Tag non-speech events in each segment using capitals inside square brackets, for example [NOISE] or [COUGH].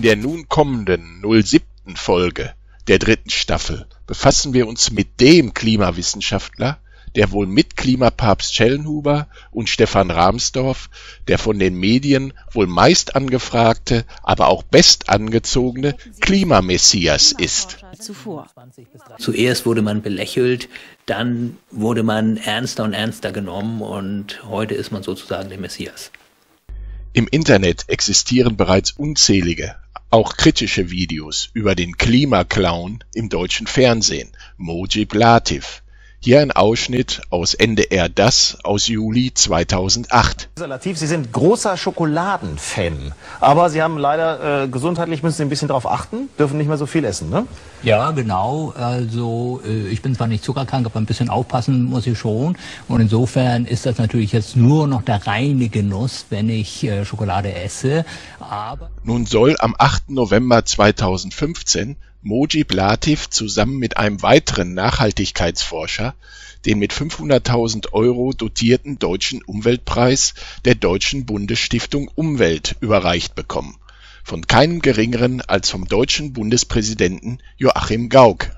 In der nun kommenden 07. Folge der dritten Staffel befassen wir uns mit dem Klimawissenschaftler, der wohl mit Klimapapst Schellnhuber und Stefan Rahmsdorf der von den Medien wohl meist angefragte, aber auch bestangezogene Klimamessias ist. Zuerst wurde man belächelt, dann wurde man ernster und ernster genommen und heute ist man sozusagen der Messias. Im Internet existieren bereits unzählige, auch kritische Videos über den Klimaclown im deutschen Fernsehen, Mojib Latif. Hier ein Ausschnitt aus NDR Das aus Juli 2008. Latif, Sie sind großer Schokoladenfan, aber Sie haben leider äh, gesundheitlich müssen Sie ein bisschen darauf achten, dürfen nicht mehr so viel essen, ne? Ja, genau. Also äh, ich bin zwar nicht zuckerkrank, aber ein bisschen aufpassen muss ich schon. Und insofern ist das natürlich jetzt nur noch der reine Genuss, wenn ich äh, Schokolade esse. Aber Nun soll am 8. November 2015 Mojib Latif zusammen mit einem weiteren Nachhaltigkeitsforscher den mit 500.000 Euro dotierten Deutschen Umweltpreis der Deutschen Bundesstiftung Umwelt überreicht bekommen von keinem Geringeren als vom deutschen Bundespräsidenten Joachim Gauck.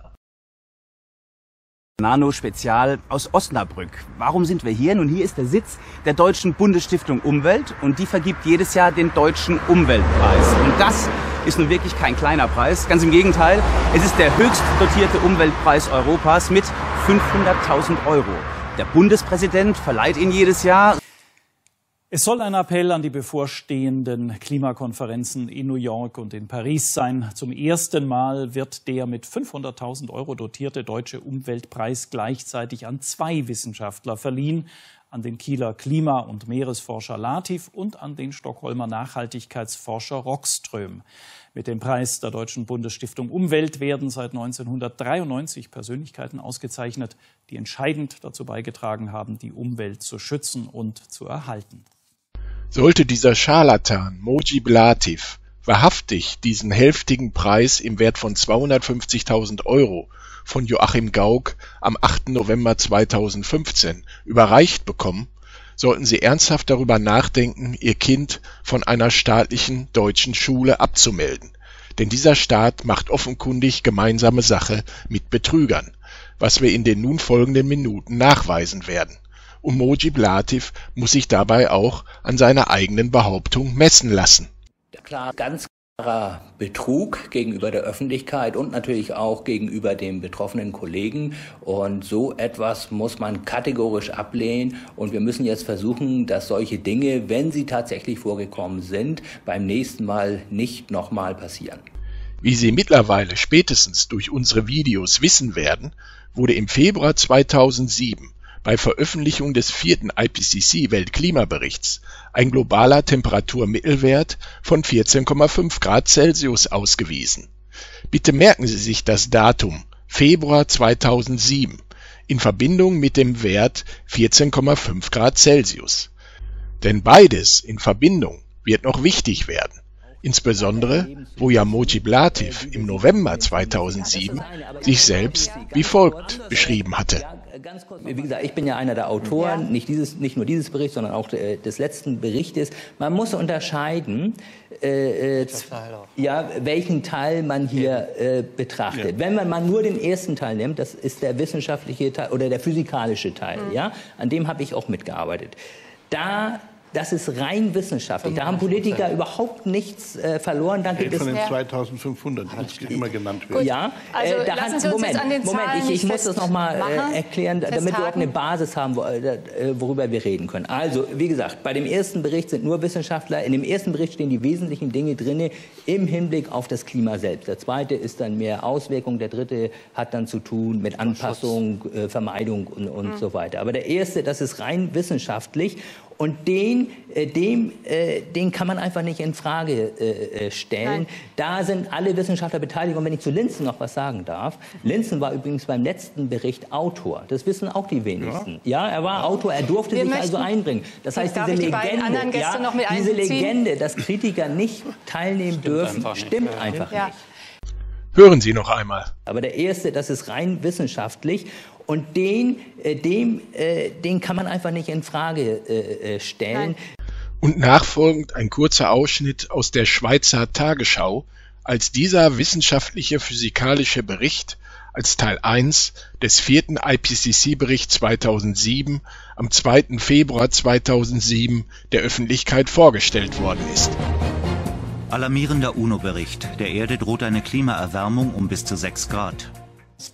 Nano Spezial aus Osnabrück. Warum sind wir hier? Nun, hier ist der Sitz der Deutschen Bundesstiftung Umwelt und die vergibt jedes Jahr den Deutschen Umweltpreis. Und das ist nun wirklich kein kleiner Preis. Ganz im Gegenteil, es ist der höchst dotierte Umweltpreis Europas mit 500.000 Euro. Der Bundespräsident verleiht ihn jedes Jahr. Es soll ein Appell an die bevorstehenden Klimakonferenzen in New York und in Paris sein. Zum ersten Mal wird der mit 500.000 Euro dotierte deutsche Umweltpreis gleichzeitig an zwei Wissenschaftler verliehen, an den Kieler Klima- und Meeresforscher Latif und an den Stockholmer Nachhaltigkeitsforscher Rockström. Mit dem Preis der Deutschen Bundesstiftung Umwelt werden seit 1993 Persönlichkeiten ausgezeichnet, die entscheidend dazu beigetragen haben, die Umwelt zu schützen und zu erhalten. Sollte dieser Scharlatan Mojib Latif wahrhaftig diesen hälftigen Preis im Wert von 250.000 Euro von Joachim Gauck am 8. November 2015 überreicht bekommen, sollten Sie ernsthaft darüber nachdenken, Ihr Kind von einer staatlichen deutschen Schule abzumelden. Denn dieser Staat macht offenkundig gemeinsame Sache mit Betrügern, was wir in den nun folgenden Minuten nachweisen werden und Mojib Latif muss sich dabei auch an seiner eigenen Behauptung messen lassen. Klar, ganz Betrug gegenüber der Öffentlichkeit und natürlich auch gegenüber den betroffenen Kollegen. Und so etwas muss man kategorisch ablehnen. Und wir müssen jetzt versuchen, dass solche Dinge, wenn sie tatsächlich vorgekommen sind, beim nächsten Mal nicht nochmal passieren. Wie Sie mittlerweile spätestens durch unsere Videos wissen werden, wurde im Februar 2007 bei Veröffentlichung des vierten IPCC-Weltklimaberichts ein globaler Temperaturmittelwert von 14,5 Grad Celsius ausgewiesen. Bitte merken Sie sich das Datum Februar 2007 in Verbindung mit dem Wert 14,5 Grad Celsius. Denn beides in Verbindung wird noch wichtig werden, insbesondere wo ja Mojib Latif im November 2007 sich selbst wie folgt beschrieben hatte ganz kurz, wie gesagt, ich bin ja einer der Autoren, ja. nicht, dieses, nicht nur dieses Berichts, sondern auch äh, des letzten Berichtes. Man muss unterscheiden, äh, äh ja, welchen Teil man hier äh, betrachtet. Ja. Wenn man mal nur den ersten Teil nimmt, das ist der wissenschaftliche Teil oder der physikalische Teil, mhm. ja, an dem habe ich auch mitgearbeitet. Da das ist rein wissenschaftlich. Da haben Politiker überhaupt nichts äh, verloren. Danke. Von den 2500, die immer genannt werden. Ja, also, äh, da hat, Moment, Moment, ich, ich muss das nochmal äh, erklären, damit wir auch eine Basis haben, wo, äh, worüber wir reden können. Also, wie gesagt, bei dem ersten Bericht sind nur Wissenschaftler. In dem ersten Bericht stehen die wesentlichen Dinge drin im Hinblick auf das Klima selbst. Der zweite ist dann mehr Auswirkung. Der dritte hat dann zu tun mit Anpassung, äh, Vermeidung und, und mhm. so weiter. Aber der erste, das ist rein wissenschaftlich. Und den, äh, dem, äh, den kann man einfach nicht in Frage äh, äh, stellen. Nein. Da sind alle Wissenschaftler beteiligt. Und wenn ich zu Linzen noch was sagen darf, Linzen war übrigens beim letzten Bericht Autor. Das wissen auch die wenigsten. Ja, ja er war Autor, er durfte Wir sich also einbringen. Das heißt, diese die Legende, ja, diese Legende, dass Kritiker nicht teilnehmen stimmt dürfen, stimmt einfach ja. nicht. Hören Sie noch einmal. Aber der erste, das ist rein wissenschaftlich. Und den, äh, dem, äh, den kann man einfach nicht in Frage äh, stellen. Nein. Und nachfolgend ein kurzer Ausschnitt aus der Schweizer Tagesschau, als dieser wissenschaftliche physikalische Bericht als Teil 1 des vierten IPCC-Berichts 2007 am 2. Februar 2007 der Öffentlichkeit vorgestellt worden ist. Alarmierender UNO-Bericht. Der Erde droht eine Klimaerwärmung um bis zu 6 Grad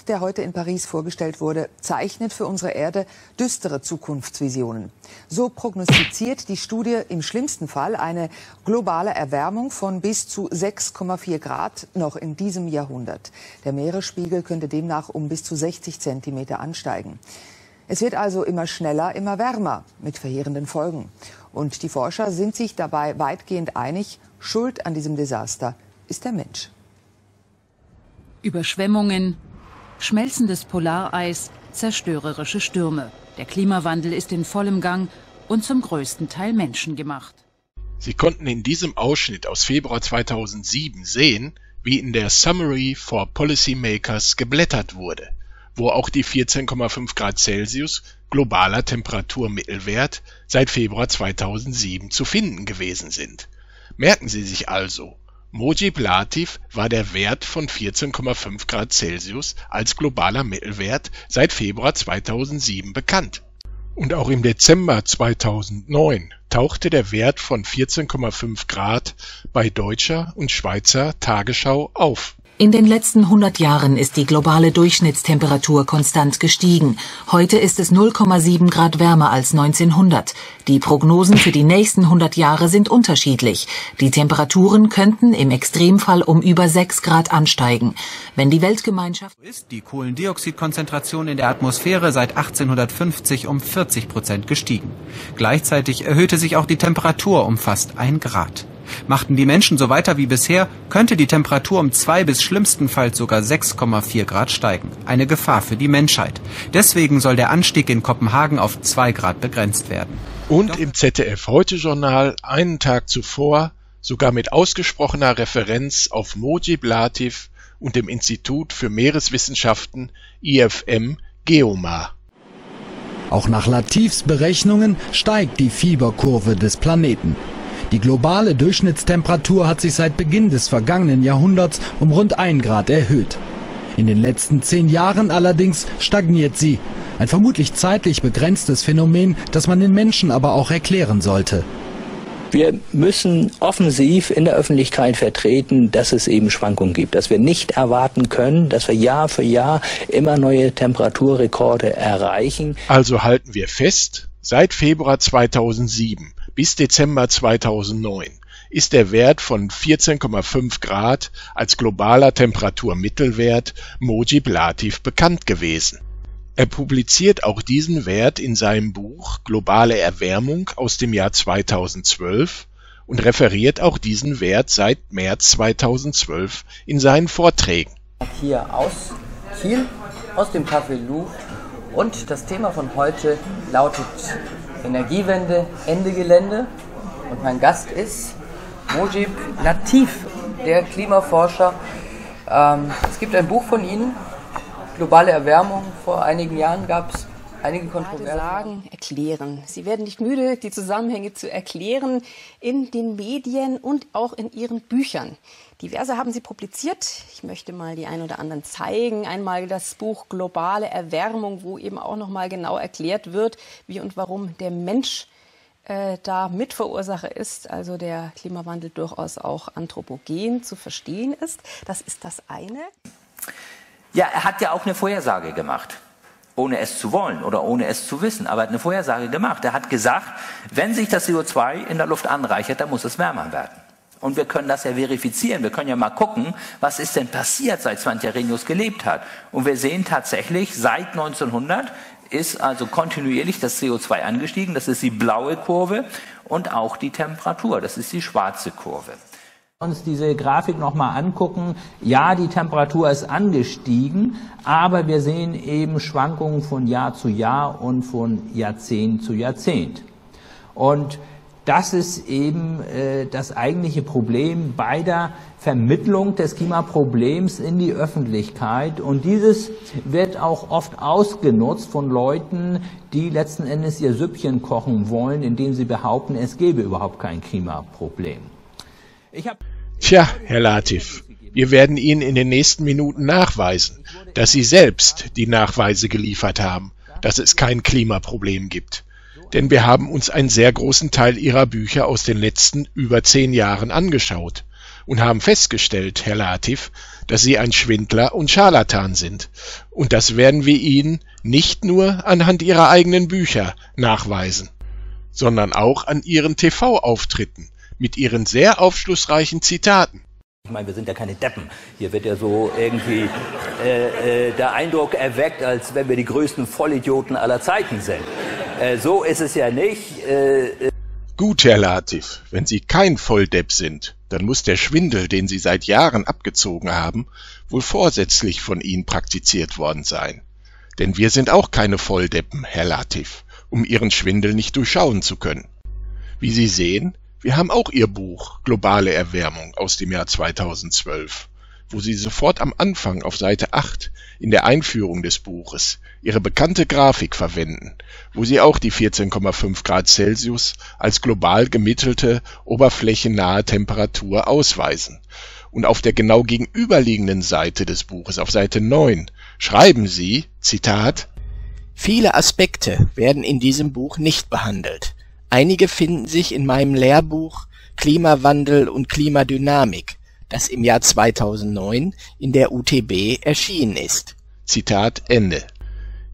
der heute in Paris vorgestellt wurde, zeichnet für unsere Erde düstere Zukunftsvisionen. So prognostiziert die Studie im schlimmsten Fall eine globale Erwärmung von bis zu 6,4 Grad noch in diesem Jahrhundert. Der Meeresspiegel könnte demnach um bis zu 60 Zentimeter ansteigen. Es wird also immer schneller, immer wärmer mit verheerenden Folgen. Und die Forscher sind sich dabei weitgehend einig, Schuld an diesem Desaster ist der Mensch. Überschwemmungen, schmelzendes Polareis, zerstörerische Stürme. Der Klimawandel ist in vollem Gang und zum größten Teil menschengemacht. Sie konnten in diesem Ausschnitt aus Februar 2007 sehen, wie in der Summary for Policymakers geblättert wurde, wo auch die 14,5 Grad Celsius globaler Temperaturmittelwert seit Februar 2007 zu finden gewesen sind. Merken Sie sich also, Mojib Latif war der Wert von 14,5 Grad Celsius als globaler Mittelwert seit Februar 2007 bekannt. Und auch im Dezember 2009 tauchte der Wert von 14,5 Grad bei deutscher und Schweizer Tagesschau auf in den letzten 100 Jahren ist die globale Durchschnittstemperatur konstant gestiegen. Heute ist es 0,7 Grad wärmer als 1900. Die Prognosen für die nächsten 100 Jahre sind unterschiedlich. Die Temperaturen könnten im Extremfall um über 6 Grad ansteigen. Wenn die Weltgemeinschaft ist die Kohlendioxidkonzentration in der Atmosphäre seit 1850 um 40 Prozent gestiegen. Gleichzeitig erhöhte sich auch die Temperatur um fast ein Grad. Machten die Menschen so weiter wie bisher, könnte die Temperatur um zwei bis schlimmstenfalls sogar 6,4 Grad steigen. Eine Gefahr für die Menschheit. Deswegen soll der Anstieg in Kopenhagen auf zwei Grad begrenzt werden. Und im ZDF Heute Journal einen Tag zuvor sogar mit ausgesprochener Referenz auf Mojib Latif und dem Institut für Meereswissenschaften IFM Geomar. Auch nach Latifs Berechnungen steigt die Fieberkurve des Planeten. Die globale Durchschnittstemperatur hat sich seit Beginn des vergangenen Jahrhunderts um rund ein Grad erhöht. In den letzten zehn Jahren allerdings stagniert sie. Ein vermutlich zeitlich begrenztes Phänomen, das man den Menschen aber auch erklären sollte. Wir müssen offensiv in der Öffentlichkeit vertreten, dass es eben Schwankungen gibt, dass wir nicht erwarten können, dass wir Jahr für Jahr immer neue Temperaturrekorde erreichen. Also halten wir fest, seit Februar 2007 bis Dezember 2009 ist der Wert von 14,5 Grad als globaler Temperaturmittelwert Mojib Latif bekannt gewesen. Er publiziert auch diesen Wert in seinem Buch Globale Erwärmung aus dem Jahr 2012 und referiert auch diesen Wert seit März 2012 in seinen Vorträgen. Hier aus Kiel, aus dem Café Lou und das Thema von heute lautet Energiewende, Ende Gelände. Und mein Gast ist Mojib Latif, der Klimaforscher. Ähm, es gibt ein Buch von Ihnen, Globale Erwärmung. Vor einigen Jahren gab es einige Kontroversen. Sagen, erklären. Sie werden nicht müde, die Zusammenhänge zu erklären in den Medien und auch in Ihren Büchern. Diverse haben Sie publiziert. Ich möchte mal die ein oder anderen zeigen. Einmal das Buch Globale Erwärmung, wo eben auch noch mal genau erklärt wird, wie und warum der Mensch äh, da Mitverursacher ist, also der Klimawandel durchaus auch anthropogen zu verstehen ist. Das ist das eine. Ja, er hat ja auch eine Vorhersage gemacht ohne es zu wollen oder ohne es zu wissen, aber er hat eine Vorhersage gemacht. Er hat gesagt, wenn sich das CO2 in der Luft anreichert, dann muss es wärmer werden. Und wir können das ja verifizieren. Wir können ja mal gucken, was ist denn passiert, seit Svante Arrhenius gelebt hat. Und wir sehen tatsächlich, seit 1900 ist also kontinuierlich das CO2 angestiegen. Das ist die blaue Kurve und auch die Temperatur. Das ist die schwarze Kurve uns diese Grafik nochmal angucken, ja, die Temperatur ist angestiegen, aber wir sehen eben Schwankungen von Jahr zu Jahr und von Jahrzehnt zu Jahrzehnt. Und Das ist eben äh, das eigentliche Problem bei der Vermittlung des Klimaproblems in die Öffentlichkeit. Und dieses wird auch oft ausgenutzt von Leuten, die letzten Endes ihr Süppchen kochen wollen, indem sie behaupten, es gebe überhaupt kein Klimaproblem. Tja, Herr Latif, wir werden Ihnen in den nächsten Minuten nachweisen, dass Sie selbst die Nachweise geliefert haben, dass es kein Klimaproblem gibt denn wir haben uns einen sehr großen Teil Ihrer Bücher aus den letzten über zehn Jahren angeschaut und haben festgestellt, Herr Latif, dass Sie ein Schwindler und Scharlatan sind. Und das werden wir Ihnen nicht nur anhand Ihrer eigenen Bücher nachweisen, sondern auch an Ihren TV-Auftritten mit Ihren sehr aufschlussreichen Zitaten. Ich meine, wir sind ja keine Deppen. Hier wird ja so irgendwie äh, äh, der Eindruck erweckt, als wenn wir die größten Vollidioten aller Zeiten sind. Äh, so ist es ja nicht. Äh, äh. Gut, Herr Latif, wenn Sie kein Volldepp sind, dann muss der Schwindel, den Sie seit Jahren abgezogen haben, wohl vorsätzlich von Ihnen praktiziert worden sein. Denn wir sind auch keine Volldeppen, Herr Latif, um Ihren Schwindel nicht durchschauen zu können. Wie Sie sehen, wir haben auch Ihr Buch Globale Erwärmung aus dem Jahr 2012, wo Sie sofort am Anfang auf Seite 8 in der Einführung des Buches Ihre bekannte Grafik verwenden, wo Sie auch die 14,5 Grad Celsius als global gemittelte oberflächennahe Temperatur ausweisen. Und auf der genau gegenüberliegenden Seite des Buches, auf Seite 9, schreiben Sie, Zitat, Viele Aspekte werden in diesem Buch nicht behandelt Einige finden sich in meinem Lehrbuch Klimawandel und Klimadynamik, das im Jahr 2009 in der UTB erschienen ist. Zitat Ende.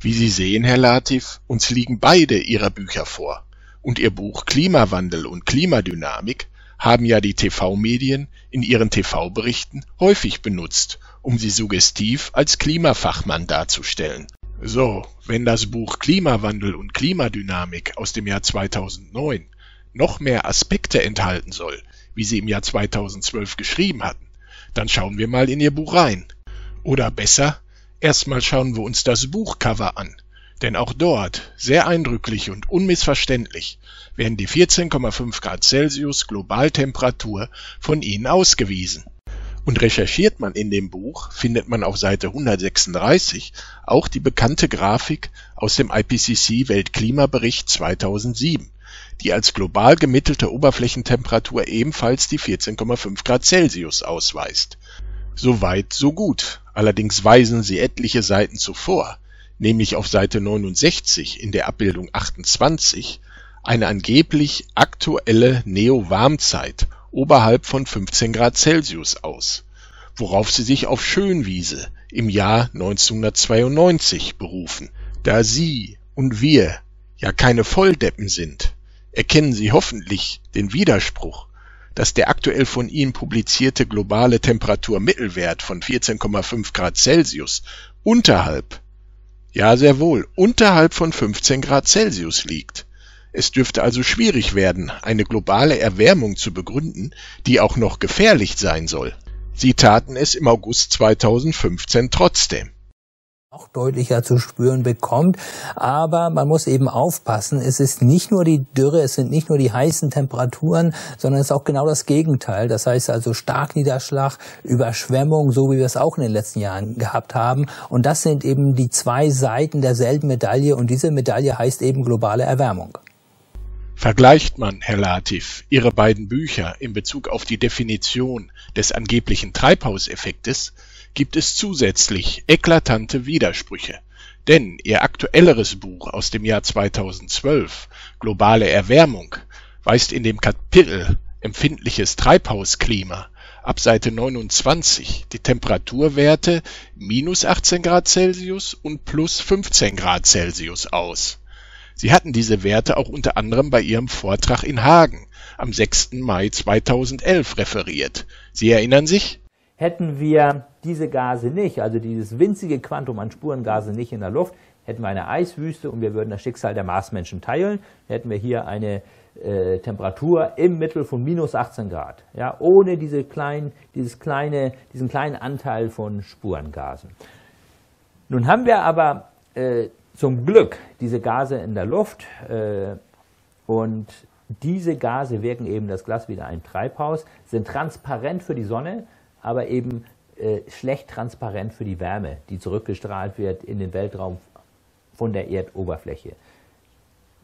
Wie Sie sehen, Herr Latif, uns liegen beide Ihrer Bücher vor. Und Ihr Buch Klimawandel und Klimadynamik haben ja die TV-Medien in ihren TV-Berichten häufig benutzt, um sie suggestiv als Klimafachmann darzustellen. So, wenn das Buch Klimawandel und Klimadynamik aus dem Jahr 2009 noch mehr Aspekte enthalten soll, wie Sie im Jahr 2012 geschrieben hatten, dann schauen wir mal in Ihr Buch rein. Oder besser, erstmal schauen wir uns das Buchcover an, denn auch dort, sehr eindrücklich und unmissverständlich, werden die 14,5 Grad Celsius Globaltemperatur von Ihnen ausgewiesen. Und recherchiert man in dem Buch, findet man auf Seite 136 auch die bekannte Grafik aus dem IPCC Weltklimabericht 2007, die als global gemittelte Oberflächentemperatur ebenfalls die 14,5 Grad Celsius ausweist. So weit, so gut. Allerdings weisen sie etliche Seiten zuvor, nämlich auf Seite 69 in der Abbildung 28, eine angeblich aktuelle Neo-Warmzeit oberhalb von 15 Grad Celsius aus, worauf sie sich auf Schönwiese im Jahr 1992 berufen. Da Sie und wir ja keine Volldeppen sind, erkennen Sie hoffentlich den Widerspruch, dass der aktuell von Ihnen publizierte globale Temperaturmittelwert von 14,5 Grad Celsius unterhalb, ja sehr wohl, unterhalb von 15 Grad Celsius liegt es dürfte also schwierig werden, eine globale Erwärmung zu begründen, die auch noch gefährlich sein soll. Sie taten es im August 2015 trotzdem auch deutlicher zu spüren bekommt. Aber man muss eben aufpassen, es ist nicht nur die Dürre, es sind nicht nur die heißen Temperaturen, sondern es ist auch genau das Gegenteil. Das heißt also Starkniederschlag, Überschwemmung, so wie wir es auch in den letzten Jahren gehabt haben. Und das sind eben die zwei Seiten derselben Medaille und diese Medaille heißt eben globale Erwärmung. Vergleicht man, Herr Latif, Ihre beiden Bücher in Bezug auf die Definition des angeblichen Treibhauseffektes, gibt es zusätzlich eklatante Widersprüche. Denn Ihr aktuelleres Buch aus dem Jahr 2012, Globale Erwärmung, weist in dem Kapitel Empfindliches Treibhausklima ab Seite 29 die Temperaturwerte minus 18 Grad Celsius und plus 15 Grad Celsius aus Sie hatten diese Werte auch unter anderem bei Ihrem Vortrag in Hagen am 6. Mai 2011 referiert. Sie erinnern sich? Hätten wir diese Gase nicht, also dieses winzige Quantum an Spurengase nicht in der Luft, hätten wir eine Eiswüste und wir würden das Schicksal der Marsmenschen teilen, hätten wir hier eine äh, Temperatur im Mittel von minus 18 Grad, ja, ohne diese kleinen, dieses kleine, diesen kleinen Anteil von Spurengasen. Nun haben wir aber äh, zum Glück diese Gase in der Luft äh, und diese Gase wirken eben das Glas wieder ein Treibhaus, sind transparent für die Sonne, aber eben äh, schlecht transparent für die Wärme, die zurückgestrahlt wird in den Weltraum von der Erdoberfläche.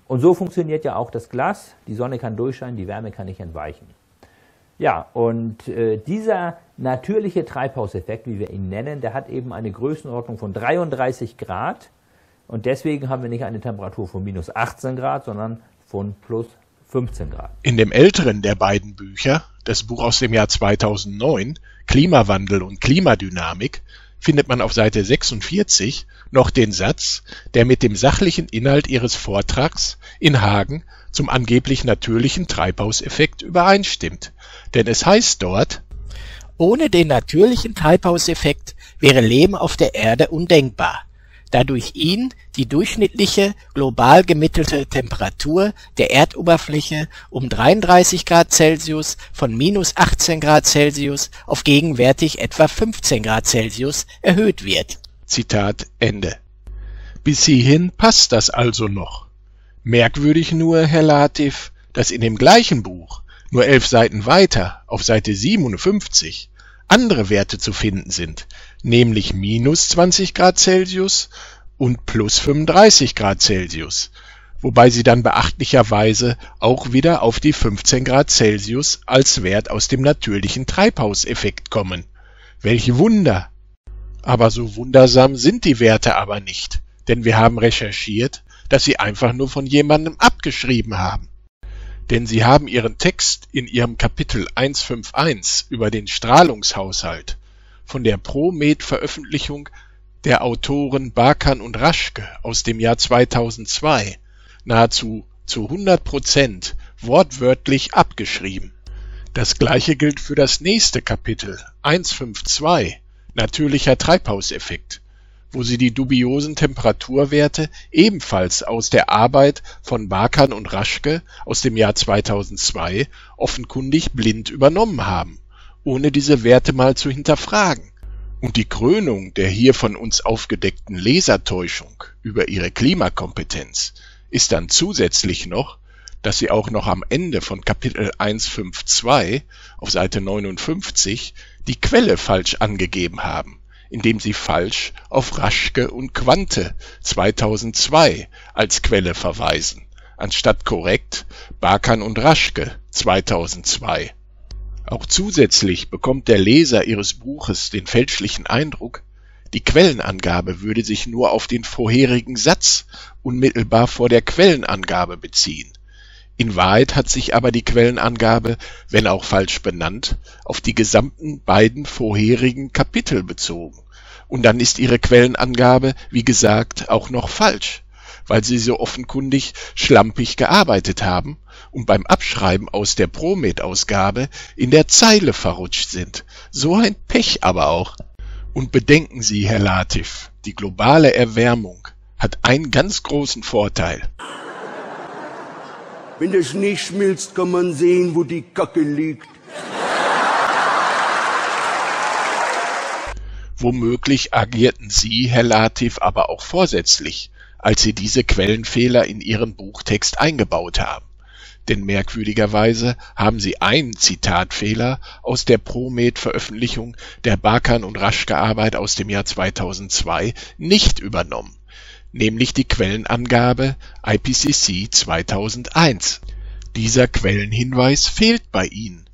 Und so funktioniert ja auch das Glas. Die Sonne kann durchscheinen, die Wärme kann nicht entweichen. Ja, und äh, dieser natürliche Treibhauseffekt, wie wir ihn nennen, der hat eben eine Größenordnung von 33 Grad. Und deswegen haben wir nicht eine Temperatur von minus 18 Grad, sondern von plus 15 Grad. In dem älteren der beiden Bücher, das Buch aus dem Jahr 2009, Klimawandel und Klimadynamik, findet man auf Seite 46 noch den Satz, der mit dem sachlichen Inhalt ihres Vortrags in Hagen zum angeblich natürlichen Treibhauseffekt übereinstimmt. Denn es heißt dort, ohne den natürlichen Treibhauseffekt wäre Leben auf der Erde undenkbar da durch ihn die durchschnittliche global gemittelte Temperatur der Erdoberfläche um 33 Grad Celsius von minus 18 Grad Celsius auf gegenwärtig etwa 15 Grad Celsius erhöht wird. Zitat Ende. Bis hierhin passt das also noch. Merkwürdig nur, Herr Latif, dass in dem gleichen Buch, nur elf Seiten weiter, auf Seite 57, andere Werte zu finden sind, nämlich minus 20 Grad Celsius und plus 35 Grad Celsius, wobei sie dann beachtlicherweise auch wieder auf die 15 Grad Celsius als Wert aus dem natürlichen Treibhauseffekt kommen. Welch Wunder! Aber so wundersam sind die Werte aber nicht, denn wir haben recherchiert, dass sie einfach nur von jemandem abgeschrieben haben denn Sie haben Ihren Text in Ihrem Kapitel 151 über den Strahlungshaushalt von der Promet-Veröffentlichung der Autoren Barkan und Raschke aus dem Jahr 2002 nahezu zu 100 Prozent wortwörtlich abgeschrieben. Das gleiche gilt für das nächste Kapitel 152 Natürlicher Treibhauseffekt wo sie die dubiosen Temperaturwerte ebenfalls aus der Arbeit von Barkan und Raschke aus dem Jahr 2002 offenkundig blind übernommen haben, ohne diese Werte mal zu hinterfragen. Und die Krönung der hier von uns aufgedeckten Lesertäuschung über ihre Klimakompetenz ist dann zusätzlich noch, dass sie auch noch am Ende von Kapitel 152 auf Seite 59 die Quelle falsch angegeben haben indem sie falsch auf Raschke und Quante 2002 als Quelle verweisen, anstatt korrekt Barkan und Raschke 2002. Auch zusätzlich bekommt der Leser ihres Buches den fälschlichen Eindruck, die Quellenangabe würde sich nur auf den vorherigen Satz unmittelbar vor der Quellenangabe beziehen in Wahrheit hat sich aber die Quellenangabe, wenn auch falsch benannt, auf die gesamten beiden vorherigen Kapitel bezogen. Und dann ist ihre Quellenangabe, wie gesagt, auch noch falsch, weil sie so offenkundig schlampig gearbeitet haben und beim Abschreiben aus der Promet-Ausgabe in der Zeile verrutscht sind. So ein Pech aber auch. Und bedenken Sie, Herr Latif, die globale Erwärmung hat einen ganz großen Vorteil. Wenn der Schnee schmilzt, kann man sehen, wo die Kacke liegt. Womöglich agierten Sie, Herr Latif, aber auch vorsätzlich, als Sie diese Quellenfehler in Ihren Buchtext eingebaut haben. Denn merkwürdigerweise haben Sie einen Zitatfehler aus der Promet-Veröffentlichung der Barkan und Raschke-Arbeit aus dem Jahr 2002 nicht übernommen nämlich die Quellenangabe IPCC 2001. Dieser Quellenhinweis fehlt bei Ihnen,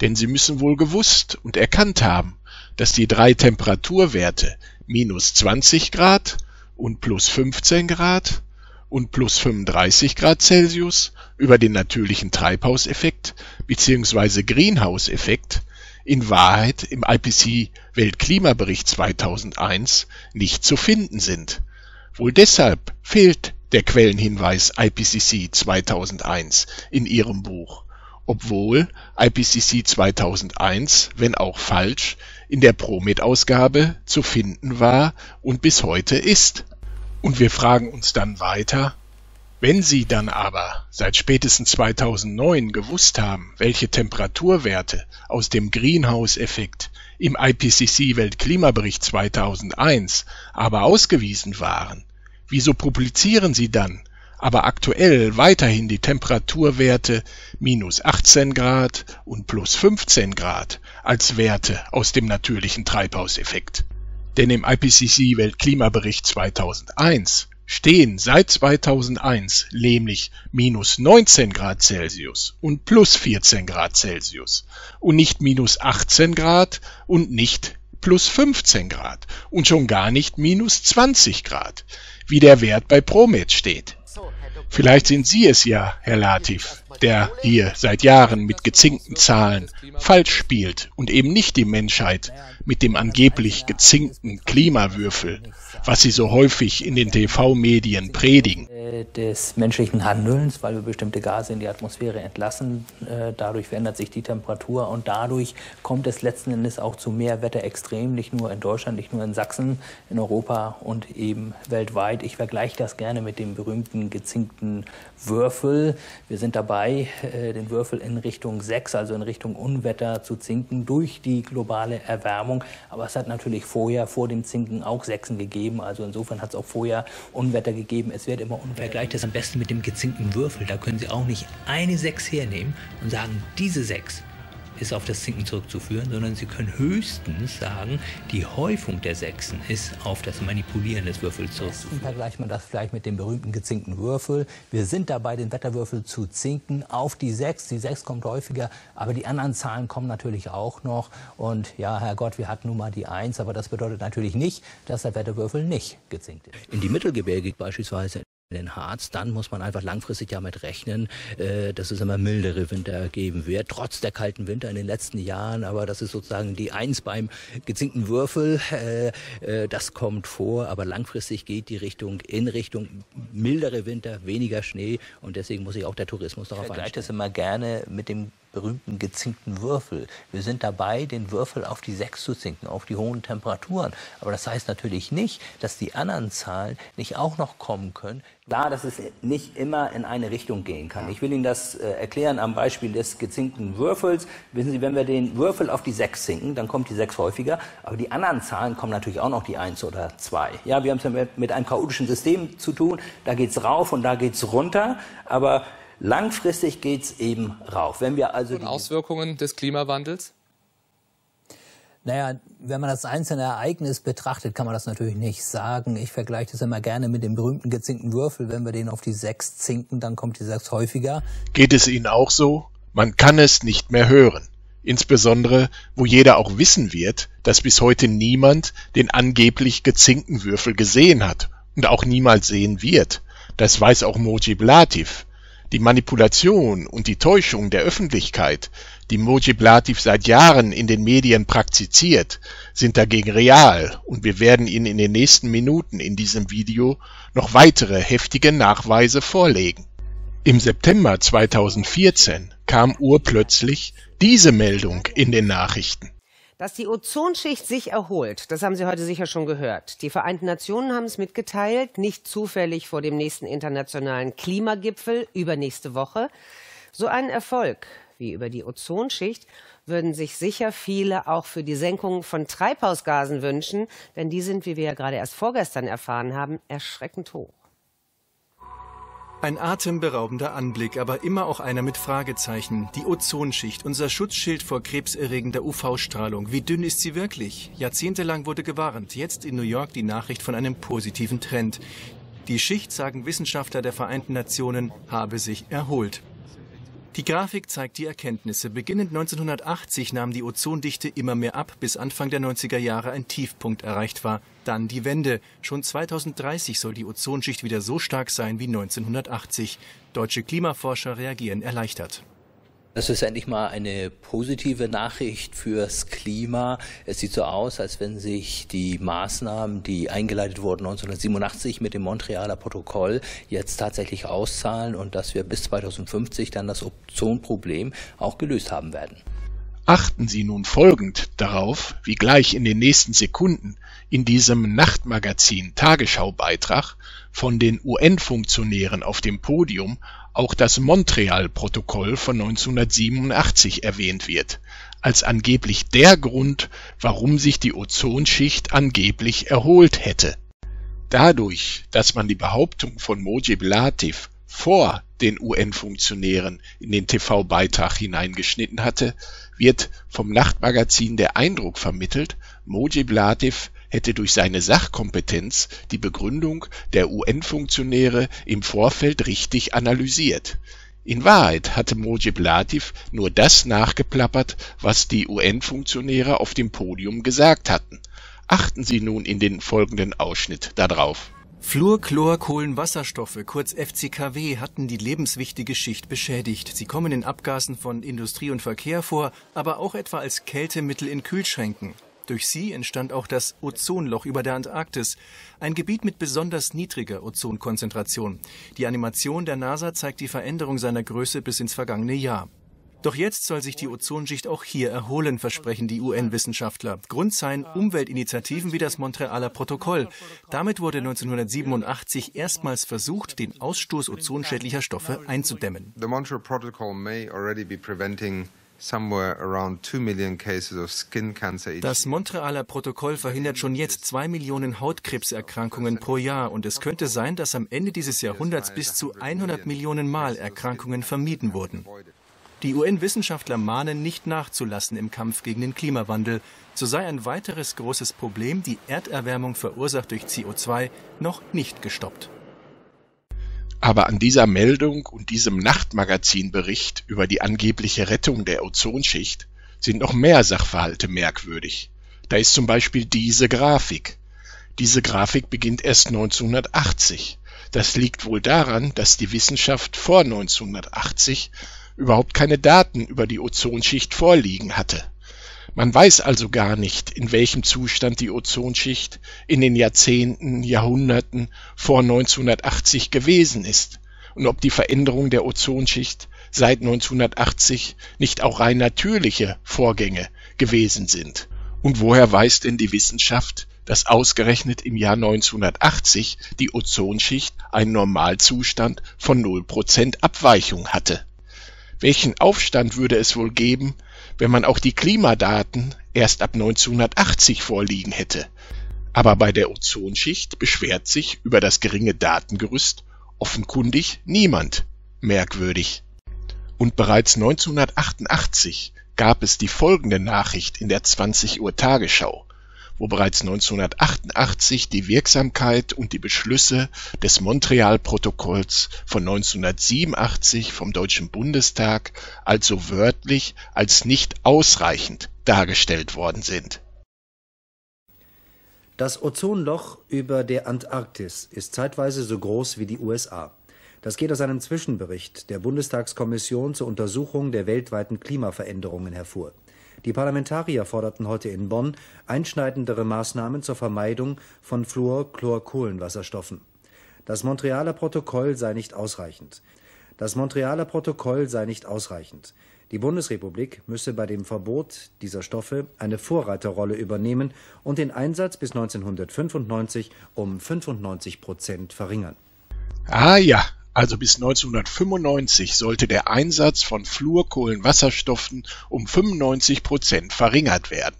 denn Sie müssen wohl gewusst und erkannt haben, dass die drei Temperaturwerte minus 20 Grad und plus 15 Grad und plus 35 Grad Celsius über den natürlichen Treibhauseffekt bzw. Greenhouse-Effekt in Wahrheit im IPCC Weltklimabericht 2001 nicht zu finden sind Wohl deshalb fehlt der Quellenhinweis IPCC 2001 in Ihrem Buch, obwohl IPCC 2001, wenn auch falsch, in der Promet-Ausgabe zu finden war und bis heute ist. Und wir fragen uns dann weiter, wenn Sie dann aber seit spätestens 2009 gewusst haben, welche Temperaturwerte aus dem Greenhouse-Effekt im IPCC-Weltklimabericht 2001 aber ausgewiesen waren, wieso publizieren Sie dann aber aktuell weiterhin die Temperaturwerte minus 18 Grad und plus 15 Grad als Werte aus dem natürlichen Treibhauseffekt. Denn im IPCC Weltklimabericht 2001 stehen seit 2001 nämlich minus 19 Grad Celsius und plus 14 Grad Celsius. Und nicht minus 18 Grad und nicht plus 15 Grad. Und schon gar nicht minus 20 Grad, wie der Wert bei Promet steht. Vielleicht sind Sie es ja, Herr Latif, der hier seit Jahren mit gezinkten Zahlen falsch spielt und eben nicht die Menschheit mit dem angeblich gezinkten Klimawürfel, was Sie so häufig in den TV-Medien predigen. Des menschlichen Handelns, weil wir bestimmte Gase in die Atmosphäre entlassen. Äh, dadurch verändert sich die Temperatur und dadurch kommt es letzten Endes auch zu mehr Wetterextremen, nicht nur in Deutschland, nicht nur in Sachsen, in Europa und eben weltweit. Ich vergleiche das gerne mit dem berühmten gezinkten Würfel. Wir sind dabei, äh, den Würfel in Richtung 6, also in Richtung Unwetter zu zinken durch die globale Erwärmung. Aber es hat natürlich vorher, vor dem Zinken auch Sechsen gegeben. Also insofern hat es auch vorher Unwetter gegeben. Es wird immer Unwetter. Vergleicht das am besten mit dem gezinkten Würfel. Da können Sie auch nicht eine 6 hernehmen und sagen, diese 6 ist auf das Zinken zurückzuführen, sondern Sie können höchstens sagen, die Häufung der Sechsen ist auf das Manipulieren des Würfels zurückzuführen. Vergleicht man das vielleicht mit dem berühmten gezinkten Würfel. Wir sind dabei, den Wetterwürfel zu zinken auf die Sechs. Die Sechs kommt häufiger, aber die anderen Zahlen kommen natürlich auch noch. Und ja, Herrgott, wir hatten nun mal die Eins, aber das bedeutet natürlich nicht, dass der Wetterwürfel nicht gezinkt ist. In die Mittelgebirge beispielsweise den Harz, dann muss man einfach langfristig damit rechnen, äh, dass es immer mildere Winter geben wird, trotz der kalten Winter in den letzten Jahren. Aber das ist sozusagen die Eins beim gezinkten Würfel. Äh, äh, das kommt vor, aber langfristig geht die Richtung in Richtung mildere Winter, weniger Schnee und deswegen muss sich auch der Tourismus darauf einstellen. Ich vergleiche das immer gerne mit dem berühmten gezinkten Würfel. Wir sind dabei, den Würfel auf die 6 zu zinken, auf die hohen Temperaturen. Aber das heißt natürlich nicht, dass die anderen Zahlen nicht auch noch kommen können. Klar, dass es nicht immer in eine Richtung gehen kann. Ich will Ihnen das äh, erklären am Beispiel des gezinkten Würfels. Wissen Sie, wenn wir den Würfel auf die 6 zinken, dann kommt die 6 häufiger. Aber die anderen Zahlen kommen natürlich auch noch die 1 oder 2. Ja, wir haben es ja mit, mit einem chaotischen System zu tun. Da geht es rauf und da geht es runter. Aber Langfristig geht es eben rauf. Wenn wir also die Auswirkungen des Klimawandels? Naja, wenn man das einzelne Ereignis betrachtet, kann man das natürlich nicht sagen. Ich vergleiche das immer gerne mit dem berühmten gezinkten Würfel. Wenn wir den auf die sechs zinken, dann kommt die sechs häufiger. Geht es Ihnen auch so? Man kann es nicht mehr hören. Insbesondere, wo jeder auch wissen wird, dass bis heute niemand den angeblich gezinkten Würfel gesehen hat und auch niemals sehen wird. Das weiß auch Mojib Latif. Die Manipulation und die Täuschung der Öffentlichkeit, die Mojib Latif seit Jahren in den Medien praktiziert, sind dagegen real und wir werden Ihnen in den nächsten Minuten in diesem Video noch weitere heftige Nachweise vorlegen. Im September 2014 kam urplötzlich diese Meldung in den Nachrichten dass die Ozonschicht sich erholt, das haben Sie heute sicher schon gehört. Die Vereinten Nationen haben es mitgeteilt, nicht zufällig vor dem nächsten internationalen Klimagipfel übernächste Woche. So einen Erfolg wie über die Ozonschicht würden sich sicher viele auch für die Senkung von Treibhausgasen wünschen, denn die sind, wie wir ja gerade erst vorgestern erfahren haben, erschreckend hoch. Ein atemberaubender Anblick, aber immer auch einer mit Fragezeichen. Die Ozonschicht, unser Schutzschild vor krebserregender UV-Strahlung. Wie dünn ist sie wirklich? Jahrzehntelang wurde gewarnt. Jetzt in New York die Nachricht von einem positiven Trend. Die Schicht, sagen Wissenschaftler der Vereinten Nationen, habe sich erholt. Die Grafik zeigt die Erkenntnisse. Beginnend 1980 nahm die Ozondichte immer mehr ab, bis Anfang der 90er Jahre ein Tiefpunkt erreicht war. Dann die Wende. Schon 2030 soll die Ozonschicht wieder so stark sein wie 1980. Deutsche Klimaforscher reagieren erleichtert. Das ist endlich mal eine positive Nachricht fürs Klima. Es sieht so aus, als wenn sich die Maßnahmen, die eingeleitet wurden 1987 mit dem Montrealer Protokoll, jetzt tatsächlich auszahlen und dass wir bis 2050 dann das Ozonproblem auch gelöst haben werden. Achten Sie nun folgend darauf, wie gleich in den nächsten Sekunden in diesem Nachtmagazin Tagesschaubeitrag von den UN-Funktionären auf dem Podium auch das Montreal-Protokoll von 1987 erwähnt wird, als angeblich der Grund, warum sich die Ozonschicht angeblich erholt hätte. Dadurch, dass man die Behauptung von Mojib Latif vor den UN-Funktionären in den TV-Beitrag hineingeschnitten hatte, wird vom Nachtmagazin der Eindruck vermittelt, Mojib Latif hätte durch seine Sachkompetenz die Begründung der UN-Funktionäre im Vorfeld richtig analysiert. In Wahrheit hatte Mojib Latif nur das nachgeplappert, was die UN-Funktionäre auf dem Podium gesagt hatten. Achten Sie nun in den folgenden Ausschnitt darauf. Fluorchlorkohlenwasserstoffe, kurz FCKW, hatten die lebenswichtige Schicht beschädigt. Sie kommen in Abgasen von Industrie und Verkehr vor, aber auch etwa als Kältemittel in Kühlschränken. Durch sie entstand auch das Ozonloch über der Antarktis, ein Gebiet mit besonders niedriger Ozonkonzentration. Die Animation der NASA zeigt die Veränderung seiner Größe bis ins vergangene Jahr. Doch jetzt soll sich die Ozonschicht auch hier erholen, versprechen die UN-Wissenschaftler. Grund seien Umweltinitiativen wie das Montrealer Protokoll. Damit wurde 1987 erstmals versucht, den Ausstoß ozonschädlicher Stoffe einzudämmen. The Montreal Protocol may already be preventing das Montrealer Protokoll verhindert schon jetzt zwei Millionen Hautkrebserkrankungen pro Jahr und es könnte sein, dass am Ende dieses Jahrhunderts bis zu 100 Millionen Mal Erkrankungen vermieden wurden. Die UN-Wissenschaftler mahnen, nicht nachzulassen im Kampf gegen den Klimawandel. So sei ein weiteres großes Problem, die Erderwärmung verursacht durch CO2, noch nicht gestoppt. Aber an dieser Meldung und diesem Nachtmagazinbericht über die angebliche Rettung der Ozonschicht sind noch mehr Sachverhalte merkwürdig. Da ist zum Beispiel diese Grafik. Diese Grafik beginnt erst 1980. Das liegt wohl daran, dass die Wissenschaft vor 1980 überhaupt keine Daten über die Ozonschicht vorliegen hatte. Man weiß also gar nicht, in welchem Zustand die Ozonschicht in den Jahrzehnten, Jahrhunderten vor 1980 gewesen ist und ob die Veränderung der Ozonschicht seit 1980 nicht auch rein natürliche Vorgänge gewesen sind. Und woher weiß denn die Wissenschaft, dass ausgerechnet im Jahr 1980 die Ozonschicht einen Normalzustand von 0% Abweichung hatte? Welchen Aufstand würde es wohl geben, wenn man auch die Klimadaten erst ab 1980 vorliegen hätte? Aber bei der Ozonschicht beschwert sich über das geringe Datengerüst offenkundig niemand. Merkwürdig. Und bereits 1988 gab es die folgende Nachricht in der 20 Uhr Tagesschau wo bereits 1988 die Wirksamkeit und die Beschlüsse des Montreal-Protokolls von 1987 vom Deutschen Bundestag also wörtlich als nicht ausreichend dargestellt worden sind. Das Ozonloch über der Antarktis ist zeitweise so groß wie die USA. Das geht aus einem Zwischenbericht der Bundestagskommission zur Untersuchung der weltweiten Klimaveränderungen hervor. Die Parlamentarier forderten heute in Bonn einschneidendere Maßnahmen zur Vermeidung von Fluorchlorkohlenwasserstoffen. Das Montrealer Protokoll sei nicht ausreichend. Das Montrealer Protokoll sei nicht ausreichend. Die Bundesrepublik müsse bei dem Verbot dieser Stoffe eine Vorreiterrolle übernehmen und den Einsatz bis 1995 um 95 Prozent verringern. Ah ja, also bis 1995 sollte der Einsatz von Fluorkohlenwasserstoffen um 95 Prozent verringert werden.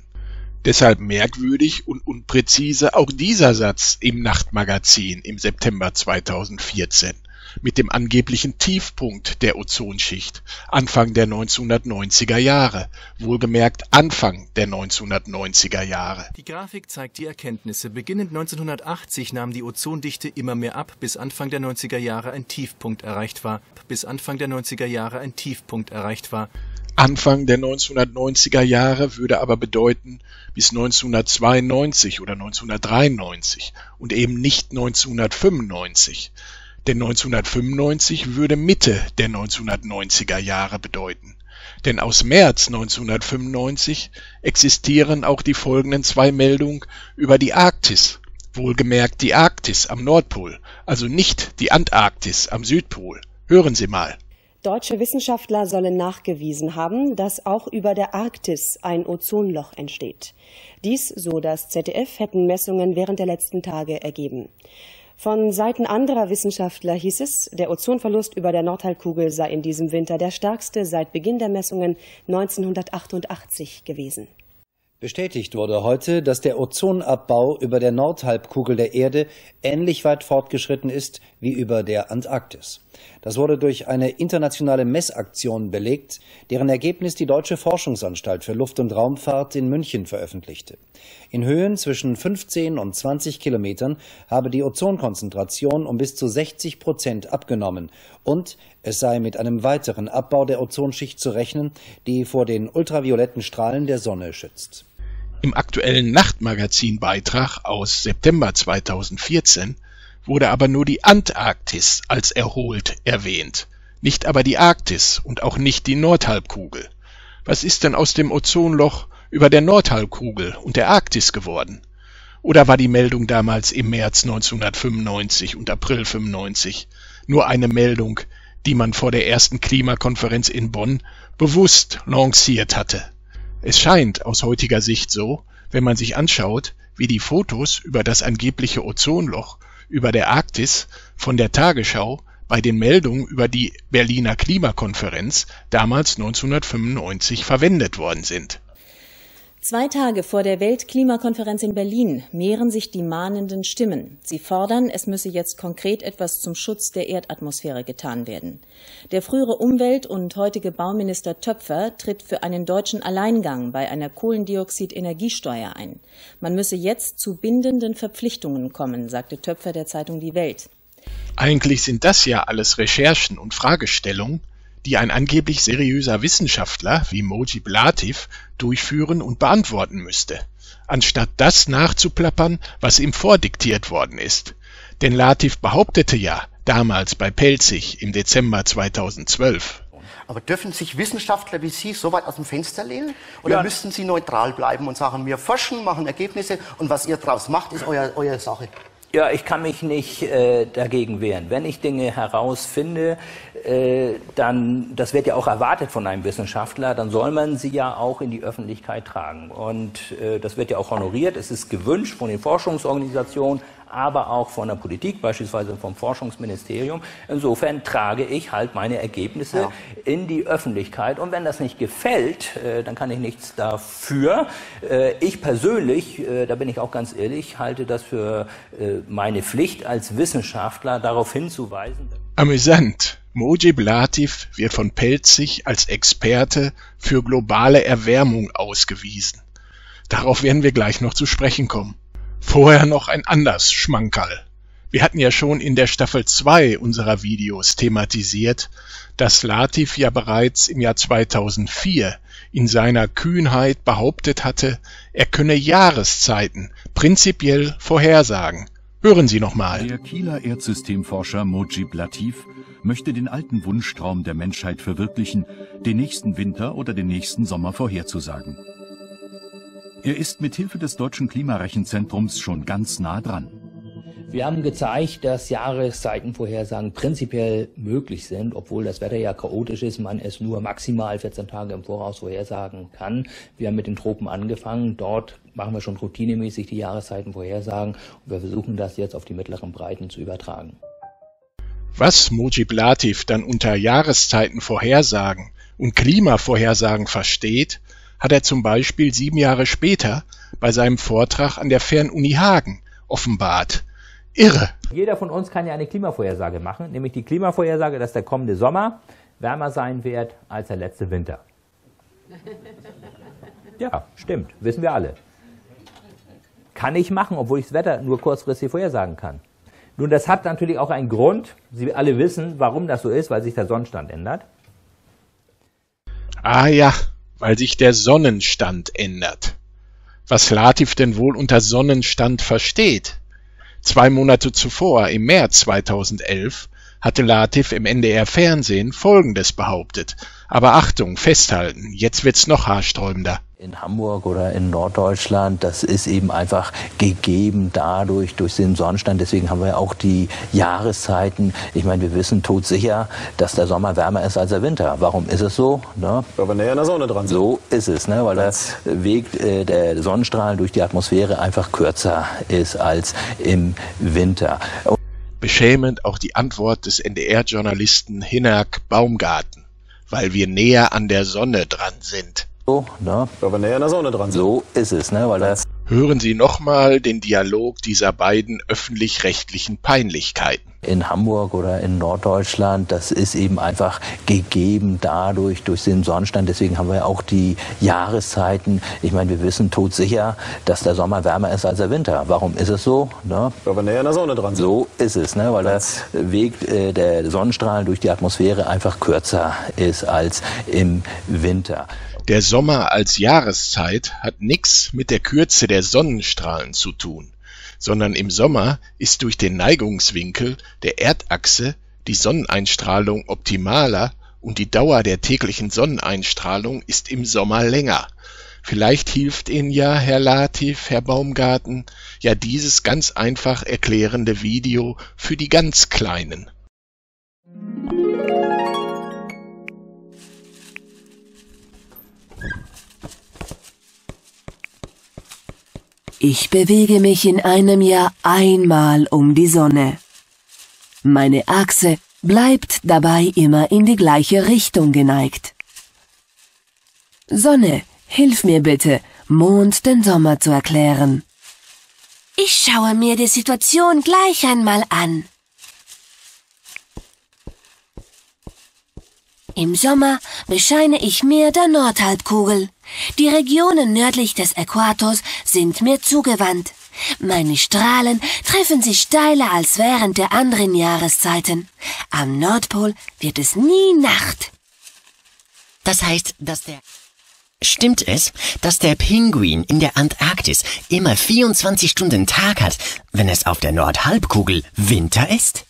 Deshalb merkwürdig und unpräzise auch dieser Satz im Nachtmagazin im September 2014 mit dem angeblichen Tiefpunkt der Ozonschicht Anfang der 1990er Jahre, wohlgemerkt Anfang der 1990er Jahre. Die Grafik zeigt die Erkenntnisse. Beginnend 1980 nahm die Ozondichte immer mehr ab, bis Anfang der 90er Jahre ein Tiefpunkt erreicht war. Bis Anfang der 90er Jahre ein Tiefpunkt erreicht war. Anfang der 1990er Jahre würde aber bedeuten bis 1992 oder 1993 und eben nicht 1995. Denn 1995 würde Mitte der 1990er Jahre bedeuten. Denn aus März 1995 existieren auch die folgenden zwei Meldungen über die Arktis. Wohlgemerkt die Arktis am Nordpol, also nicht die Antarktis am Südpol. Hören Sie mal. Deutsche Wissenschaftler sollen nachgewiesen haben, dass auch über der Arktis ein Ozonloch entsteht. Dies, so das ZDF, hätten Messungen während der letzten Tage ergeben. Von Seiten anderer Wissenschaftler hieß es, der Ozonverlust über der Nordhalbkugel sei in diesem Winter der stärkste seit Beginn der Messungen 1988 gewesen. Bestätigt wurde heute, dass der Ozonabbau über der Nordhalbkugel der Erde ähnlich weit fortgeschritten ist wie über der Antarktis. Das wurde durch eine internationale Messaktion belegt, deren Ergebnis die Deutsche Forschungsanstalt für Luft- und Raumfahrt in München veröffentlichte. In Höhen zwischen 15 und 20 Kilometern habe die Ozonkonzentration um bis zu 60 Prozent abgenommen und es sei mit einem weiteren Abbau der Ozonschicht zu rechnen, die vor den ultravioletten Strahlen der Sonne schützt. Im aktuellen Nachtmagazin-Beitrag aus September 2014 wurde aber nur die Antarktis als erholt erwähnt, nicht aber die Arktis und auch nicht die Nordhalbkugel. Was ist denn aus dem Ozonloch über der Nordhalbkugel und der Arktis geworden? Oder war die Meldung damals im März 1995 und April 95 nur eine Meldung, die man vor der ersten Klimakonferenz in Bonn bewusst lanciert hatte? Es scheint aus heutiger Sicht so, wenn man sich anschaut, wie die Fotos über das angebliche Ozonloch über der Arktis von der Tagesschau bei den Meldungen über die Berliner Klimakonferenz damals 1995 verwendet worden sind Zwei Tage vor der Weltklimakonferenz in Berlin mehren sich die mahnenden Stimmen. Sie fordern, es müsse jetzt konkret etwas zum Schutz der Erdatmosphäre getan werden. Der frühere Umwelt- und heutige Bauminister Töpfer tritt für einen deutschen Alleingang bei einer Kohlendioxid-Energiesteuer ein. Man müsse jetzt zu bindenden Verpflichtungen kommen, sagte Töpfer der Zeitung Die Welt. Eigentlich sind das ja alles Recherchen und Fragestellungen, die ein angeblich seriöser Wissenschaftler wie Mojib Latif durchführen und beantworten müsste, anstatt das nachzuplappern, was ihm vordiktiert worden ist. Denn Latif behauptete ja damals bei Pelzig im Dezember 2012, aber dürfen sich Wissenschaftler wie Sie so weit aus dem Fenster lehnen? Oder ja. müssten Sie neutral bleiben und sagen, wir forschen, machen Ergebnisse und was ihr daraus macht, ist euer, eure Sache? Ja, ich kann mich nicht äh, dagegen wehren. Wenn ich Dinge herausfinde, äh, dann, das wird ja auch erwartet von einem Wissenschaftler, dann soll man sie ja auch in die Öffentlichkeit tragen. Und äh, das wird ja auch honoriert. Es ist gewünscht von den Forschungsorganisationen, aber auch von der Politik, beispielsweise vom Forschungsministerium. Insofern trage ich halt meine Ergebnisse ja. in die Öffentlichkeit. Und wenn das nicht gefällt, äh, dann kann ich nichts dafür. Äh, ich persönlich, äh, da bin ich auch ganz ehrlich, halte das für äh, meine Pflicht als Wissenschaftler, darauf hinzuweisen. Amüsant. Mojib Latif wird von Pelzig als Experte für globale Erwärmung ausgewiesen. Darauf werden wir gleich noch zu sprechen kommen. Vorher noch ein anders Schmankerl. Wir hatten ja schon in der Staffel 2 unserer Videos thematisiert, dass Latif ja bereits im Jahr 2004 in seiner Kühnheit behauptet hatte, er könne Jahreszeiten prinzipiell vorhersagen. Hören Sie noch mal. Der Kieler Erdsystemforscher Mojib Latif möchte den alten Wunschtraum der Menschheit verwirklichen, den nächsten Winter oder den nächsten Sommer vorherzusagen. Er ist mit Hilfe des Deutschen Klimarechenzentrums schon ganz nah dran. Wir haben gezeigt, dass Jahreszeitenvorhersagen prinzipiell möglich sind, obwohl das Wetter ja chaotisch ist, man es nur maximal 14 Tage im Voraus vorhersagen kann. Wir haben mit den Tropen angefangen. Dort machen wir schon routinemäßig die Jahreszeitenvorhersagen und wir versuchen das jetzt auf die mittleren Breiten zu übertragen. Was Mojib Latif dann unter Jahreszeitenvorhersagen und Klimavorhersagen versteht, hat er zum Beispiel sieben Jahre später bei seinem Vortrag an der Fernuni Hagen offenbart. Irre! Jeder von uns kann ja eine Klimavorhersage machen, nämlich die Klimavorhersage, dass der kommende Sommer wärmer sein wird als der letzte Winter. [LAUGHS] Ja, stimmt, wissen wir alle. Kann ich machen, obwohl ich das Wetter nur kurzfristig vorhersagen kann. Nun, das hat natürlich auch einen Grund. Sie alle wissen, warum das so ist, weil sich der Sonnenstand ändert. Ah ja, weil sich der Sonnenstand ändert. Was Latif denn wohl unter Sonnenstand versteht? Zwei Monate zuvor, im März 2011, hatte Latif im NDR Fernsehen Folgendes behauptet. Aber Achtung, festhalten, jetzt wird's noch haarsträubender in Hamburg oder in Norddeutschland, das ist eben einfach gegeben dadurch, durch den Sonnenstand. Deswegen haben wir auch die Jahreszeiten. Ich meine, wir wissen todsicher, dass der Sommer wärmer ist als der Winter. Warum ist es so? Ne? Weil wir näher an der Sonne dran sind. So ist es, ne? weil der Weg äh, der Sonnenstrahlen durch die Atmosphäre einfach kürzer ist als im Winter. Beschämend auch die Antwort des NDR-Journalisten Hinak Baumgarten, weil wir näher an der Sonne dran sind. So, ne? Wir näher an der Sonne dran sind. So ist es, ne? Weil das Hören Sie nochmal den Dialog dieser beiden öffentlich-rechtlichen Peinlichkeiten. In Hamburg oder in Norddeutschland, das ist eben einfach gegeben dadurch, durch den Sonnenstand. Deswegen haben wir ja auch die Jahreszeiten. Ich meine, wir wissen todsicher, dass der Sommer wärmer ist als der Winter. Warum ist es so? Ne? Weil wir näher an der Sonne dran sind. So ist es, ne? weil der Weg äh, der Sonnenstrahlen durch die Atmosphäre einfach kürzer ist als im Winter. Der Sommer als Jahreszeit hat nix mit der Kürze der Sonnenstrahlen zu tun, sondern im Sommer ist durch den Neigungswinkel der Erdachse die Sonneneinstrahlung optimaler und die Dauer der täglichen Sonneneinstrahlung ist im Sommer länger. Vielleicht hilft Ihnen ja, Herr Latif, Herr Baumgarten, ja dieses ganz einfach erklärende Video für die ganz Kleinen. Ich bewege mich in einem Jahr einmal um die Sonne. Meine Achse bleibt dabei immer in die gleiche Richtung geneigt. Sonne, hilf mir bitte, Mond den Sommer zu erklären. Ich schaue mir die Situation gleich einmal an. Im Sommer bescheine ich mehr der Nordhalbkugel. Die Regionen nördlich des Äquators sind mir zugewandt. Meine Strahlen treffen sich steiler als während der anderen Jahreszeiten. Am Nordpol wird es nie Nacht. Das heißt, dass der Stimmt es, dass der Pinguin in der Antarktis immer 24 Stunden Tag hat, wenn es auf der Nordhalbkugel Winter ist?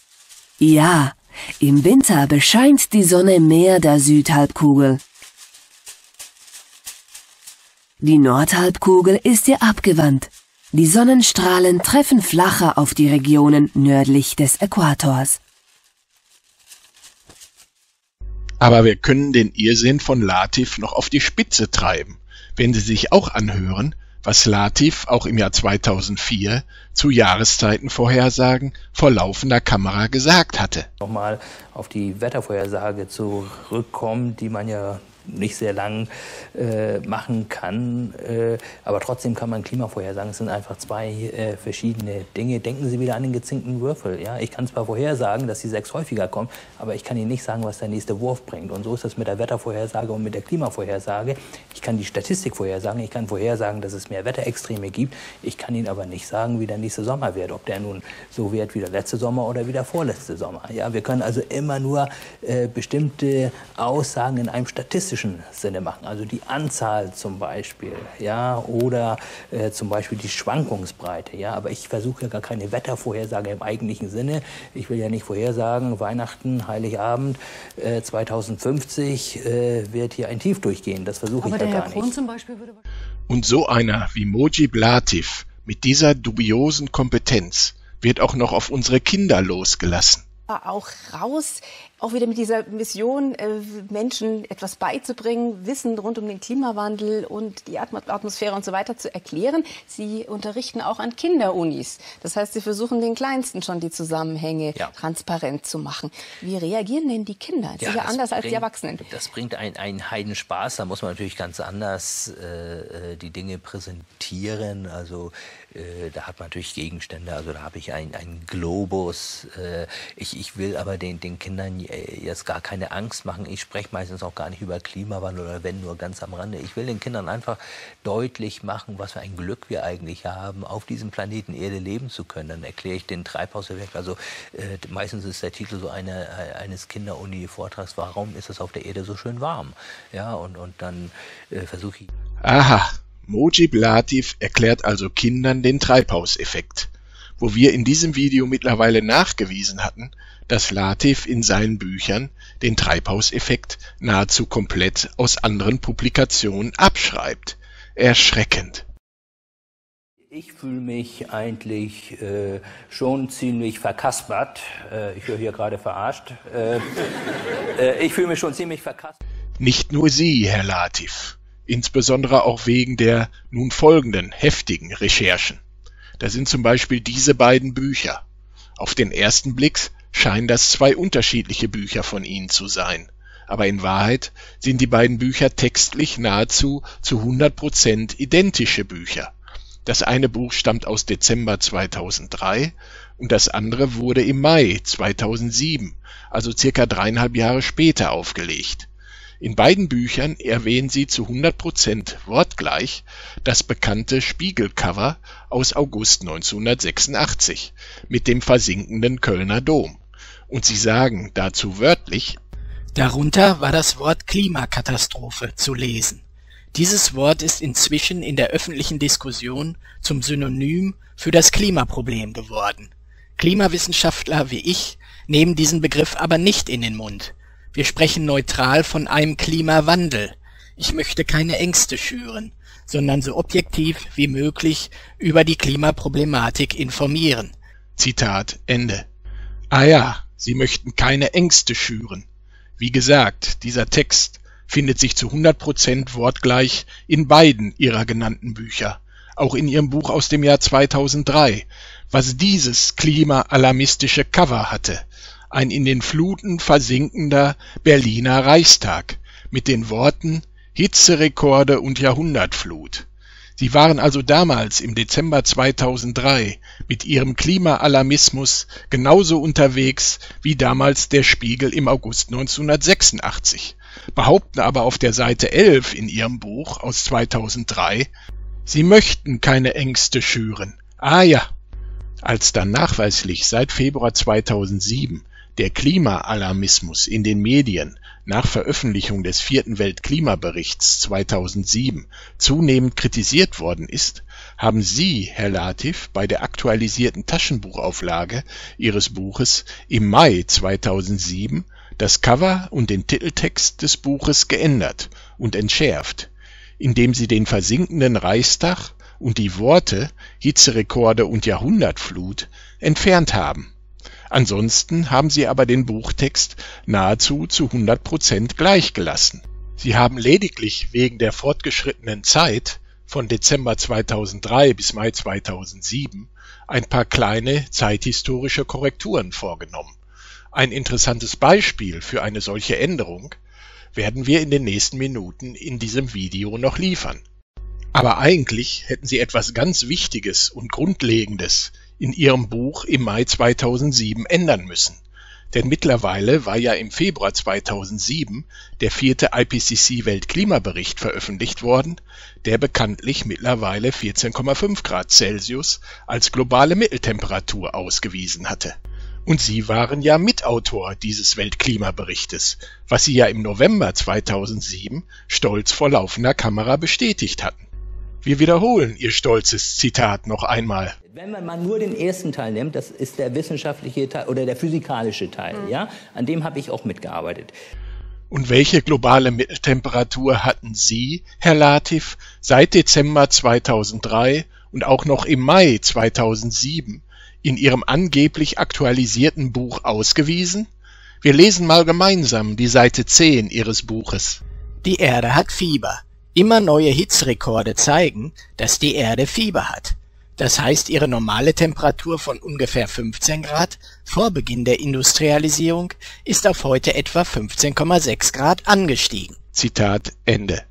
Ja, im Winter bescheint die Sonne mehr der Südhalbkugel. Die Nordhalbkugel ist ihr abgewandt. Die Sonnenstrahlen treffen flacher auf die Regionen nördlich des Äquators. Aber wir können den Irrsinn von Latif noch auf die Spitze treiben, wenn Sie sich auch anhören, was Latif auch im Jahr 2004 zu Jahreszeitenvorhersagen vor laufender Kamera gesagt hatte. Nochmal auf die Wettervorhersage zurückkommen, die man ja nicht sehr lang äh, machen kann. Äh, aber trotzdem kann man Klimavorhersagen. Es sind einfach zwei äh, verschiedene Dinge. Denken Sie wieder an den gezinkten Würfel. Ja? Ich kann zwar vorhersagen, dass die sechs häufiger kommen, aber ich kann Ihnen nicht sagen, was der nächste Wurf bringt. Und so ist das mit der Wettervorhersage und mit der Klimavorhersage. Ich kann die Statistik vorhersagen. Ich kann vorhersagen, dass es mehr Wetterextreme gibt. Ich kann Ihnen aber nicht sagen, wie der nächste Sommer wird. Ob der nun so wird wie der letzte Sommer oder wie der vorletzte Sommer. Ja? Wir können also immer nur äh, bestimmte Aussagen in einem statistischen statistischen Sinne machen, also die Anzahl zum Beispiel, ja, oder äh, zum Beispiel die Schwankungsbreite, ja, aber ich versuche ja gar keine Wettervorhersage im eigentlichen Sinne. Ich will ja nicht vorhersagen, Weihnachten, Heiligabend äh, 2050 äh, wird hier ein Tief durchgehen. Das versuche ich ja gar Kron nicht. Und so einer wie Mojib Latif mit dieser dubiosen Kompetenz wird auch noch auf unsere Kinder losgelassen. Auch raus auch wieder mit dieser Mission, äh, Menschen etwas beizubringen, Wissen rund um den Klimawandel und die Atmosphäre und so weiter zu erklären. Sie unterrichten auch an Kinderunis. Das heißt, Sie versuchen den Kleinsten schon die Zusammenhänge ja. transparent zu machen. Wie reagieren denn die Kinder? Das ja, ist ja anders bringt, als die Erwachsenen. Das bringt einen, einen Heidenspaß. Da muss man natürlich ganz anders äh, äh die Dinge präsentieren. Also äh, da hat man natürlich Gegenstände. Also da habe ich einen Globus. Äh, ich, ich will aber den, den Kindern jetzt gar keine Angst machen. Ich spreche meistens auch gar nicht über Klimawandel oder wenn nur ganz am Rande. Ich will den Kindern einfach deutlich machen, was für ein Glück wir eigentlich haben, auf diesem Planeten Erde leben zu können. Dann erkläre ich den Treibhauseffekt. Also äh, meistens ist der Titel so eine, äh, eines Kinderuni-Vortrags, warum ist es auf der Erde so schön warm? Ja, und, und dann äh, versuche ich. Aha, Mojib Latif erklärt also Kindern den Treibhauseffekt. Wo wir in diesem Video mittlerweile nachgewiesen hatten, dass Latif in seinen Büchern den Treibhauseffekt nahezu komplett aus anderen Publikationen abschreibt. Erschreckend. Ich fühle mich eigentlich äh, schon ziemlich verkaspert. Äh, ich höre hier gerade verarscht. Äh, äh, ich fühle mich schon ziemlich verkaspert. Nicht nur Sie, Herr Latif, insbesondere auch wegen der nun folgenden heftigen Recherchen. Da sind zum Beispiel diese beiden Bücher. Auf den ersten Blick scheinen das zwei unterschiedliche Bücher von ihnen zu sein, aber in Wahrheit sind die beiden Bücher textlich nahezu zu 100 Prozent identische Bücher. Das eine Buch stammt aus Dezember 2003 und das andere wurde im Mai 2007, also circa dreieinhalb Jahre später aufgelegt. In beiden Büchern erwähnen sie zu 100 Prozent wortgleich das bekannte Spiegelcover aus August 1986 mit dem versinkenden Kölner Dom. Und sie sagen dazu wörtlich, Darunter war das Wort Klimakatastrophe zu lesen. Dieses Wort ist inzwischen in der öffentlichen Diskussion zum Synonym für das Klimaproblem geworden. Klimawissenschaftler wie ich nehmen diesen Begriff aber nicht in den Mund. Wir sprechen neutral von einem Klimawandel. Ich möchte keine Ängste schüren, sondern so objektiv wie möglich über die Klimaproblematik informieren. Zitat Ende. Ah ja, Sie möchten keine Ängste schüren. Wie gesagt, dieser Text findet sich zu 100 Prozent wortgleich in beiden ihrer genannten Bücher, auch in ihrem Buch aus dem Jahr 2003, was dieses klimaalarmistische Cover hatte, ein in den Fluten versinkender Berliner Reichstag mit den Worten Hitzerekorde und Jahrhundertflut. Sie waren also damals im Dezember 2003 mit ihrem Klimaalarmismus genauso unterwegs wie damals der Spiegel im August 1986 behaupten aber auf der Seite 11 in ihrem Buch aus 2003, sie möchten keine Ängste schüren. Ah ja. Als dann nachweislich seit Februar 2007 der Klimaalarmismus in den Medien nach Veröffentlichung des vierten Weltklimaberichts 2007 zunehmend kritisiert worden ist, haben Sie, Herr Latif, bei der aktualisierten Taschenbuchauflage Ihres Buches im Mai 2007 das Cover und den Titeltext des Buches geändert und entschärft, indem sie den versinkenden Reichstag und die Worte Hitzerekorde und Jahrhundertflut entfernt haben. Ansonsten haben sie aber den Buchtext nahezu zu 100 Prozent gleich gelassen. Sie haben lediglich wegen der fortgeschrittenen Zeit von Dezember 2003 bis Mai 2007 ein paar kleine zeithistorische Korrekturen vorgenommen ein interessantes Beispiel für eine solche Änderung werden wir in den nächsten Minuten in diesem Video noch liefern. Aber eigentlich hätten Sie etwas ganz Wichtiges und Grundlegendes in Ihrem Buch im Mai 2007 ändern müssen. Denn mittlerweile war ja im Februar 2007 der vierte IPCC Weltklimabericht veröffentlicht worden, der bekanntlich mittlerweile 14,5 Grad Celsius als globale Mitteltemperatur ausgewiesen hatte. Und Sie waren ja Mitautor dieses Weltklimaberichtes, was Sie ja im November 2007 stolz vor laufender Kamera bestätigt hatten. Wir wiederholen Ihr stolzes Zitat noch einmal. Wenn man mal nur den ersten Teil nimmt, das ist der wissenschaftliche Teil oder der physikalische Teil, mhm. ja, an dem habe ich auch mitgearbeitet. Und welche globale Mitteltemperatur hatten Sie, Herr Latif, seit Dezember 2003 und auch noch im Mai 2007 in Ihrem angeblich aktualisierten Buch ausgewiesen? Wir lesen mal gemeinsam die Seite 10 Ihres Buches. Die Erde hat Fieber. Immer neue Hitzrekorde zeigen, dass die Erde Fieber hat. Das heißt, ihre normale Temperatur von ungefähr 15 Grad vor Beginn der Industrialisierung ist auf heute etwa 15,6 Grad angestiegen. Zitat Ende.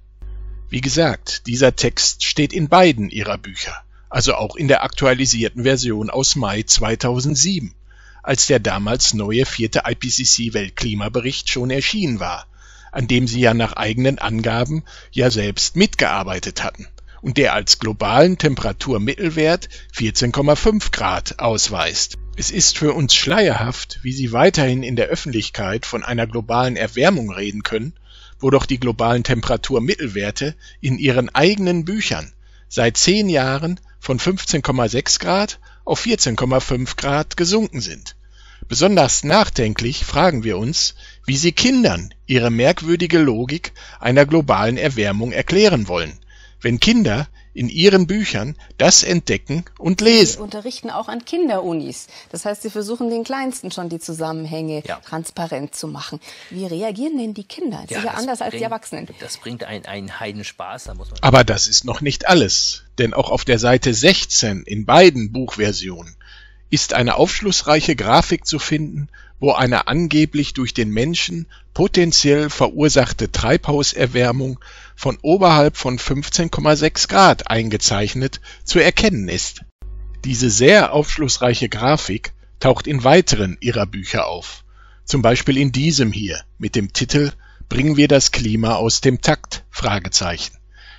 Wie gesagt, dieser Text steht in beiden ihrer Bücher also auch in der aktualisierten Version aus Mai 2007, als der damals neue vierte IPCC-Weltklimabericht schon erschienen war, an dem sie ja nach eigenen Angaben ja selbst mitgearbeitet hatten und der als globalen Temperaturmittelwert 14,5 Grad ausweist. Es ist für uns schleierhaft, wie sie weiterhin in der Öffentlichkeit von einer globalen Erwärmung reden können, wo doch die globalen Temperaturmittelwerte in ihren eigenen Büchern seit zehn Jahren von 15,6 Grad auf 14,5 Grad gesunken sind. Besonders nachdenklich fragen wir uns, wie sie Kindern ihre merkwürdige Logik einer globalen Erwärmung erklären wollen, wenn Kinder in ihren Büchern das entdecken und lesen. Sie unterrichten auch an Kinderunis. Das heißt, sie versuchen den Kleinsten schon die Zusammenhänge ja. transparent zu machen. Wie reagieren denn die Kinder? Das ja, ist ja anders bringt, als die Erwachsenen. Das bringt einen, einen Heidenspaß. Da muss man Aber das ist noch nicht alles. Denn auch auf der Seite 16 in beiden Buchversionen ist eine aufschlussreiche Grafik zu finden, wo eine angeblich durch den Menschen potenziell verursachte Treibhauserwärmung von oberhalb von 15,6 Grad eingezeichnet zu erkennen ist. Diese sehr aufschlussreiche Grafik taucht in weiteren ihrer Bücher auf, zum Beispiel in diesem hier mit dem Titel Bringen wir das Klima aus dem Takt?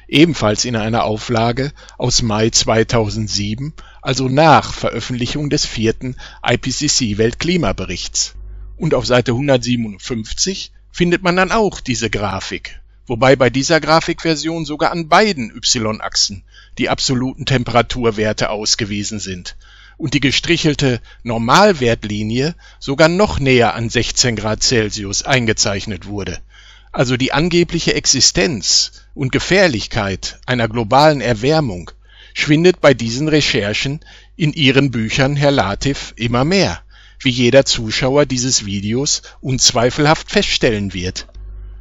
ebenfalls in einer Auflage aus Mai 2007, also nach Veröffentlichung des vierten IPCC-Weltklimaberichts. Und auf Seite 157 findet man dann auch diese Grafik, wobei bei dieser Grafikversion sogar an beiden y-Achsen die absoluten Temperaturwerte ausgewiesen sind und die gestrichelte Normalwertlinie sogar noch näher an 16 Grad Celsius eingezeichnet wurde. Also die angebliche Existenz und Gefährlichkeit einer globalen Erwärmung schwindet bei diesen Recherchen in Ihren Büchern, Herr Latif, immer mehr, wie jeder Zuschauer dieses Videos unzweifelhaft feststellen wird.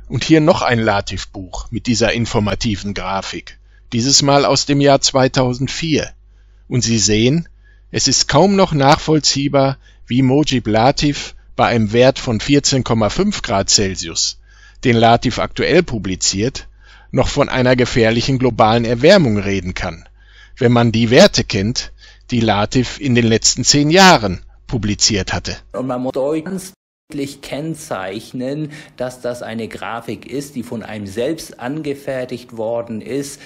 Und hier noch ein Latif-Buch mit dieser informativen Grafik, dieses Mal aus dem Jahr 2004. Und Sie sehen, es ist kaum noch nachvollziehbar, wie Mojib Latif bei einem Wert von 14,5 Grad Celsius, den Latif aktuell publiziert, noch von einer gefährlichen globalen Erwärmung reden kann, wenn man die Werte kennt, die Latif in den letzten zehn Jahren publiziert hatte. Und man muss deutlich kennzeichnen, dass das eine Grafik ist, die von einem selbst angefertigt worden ist,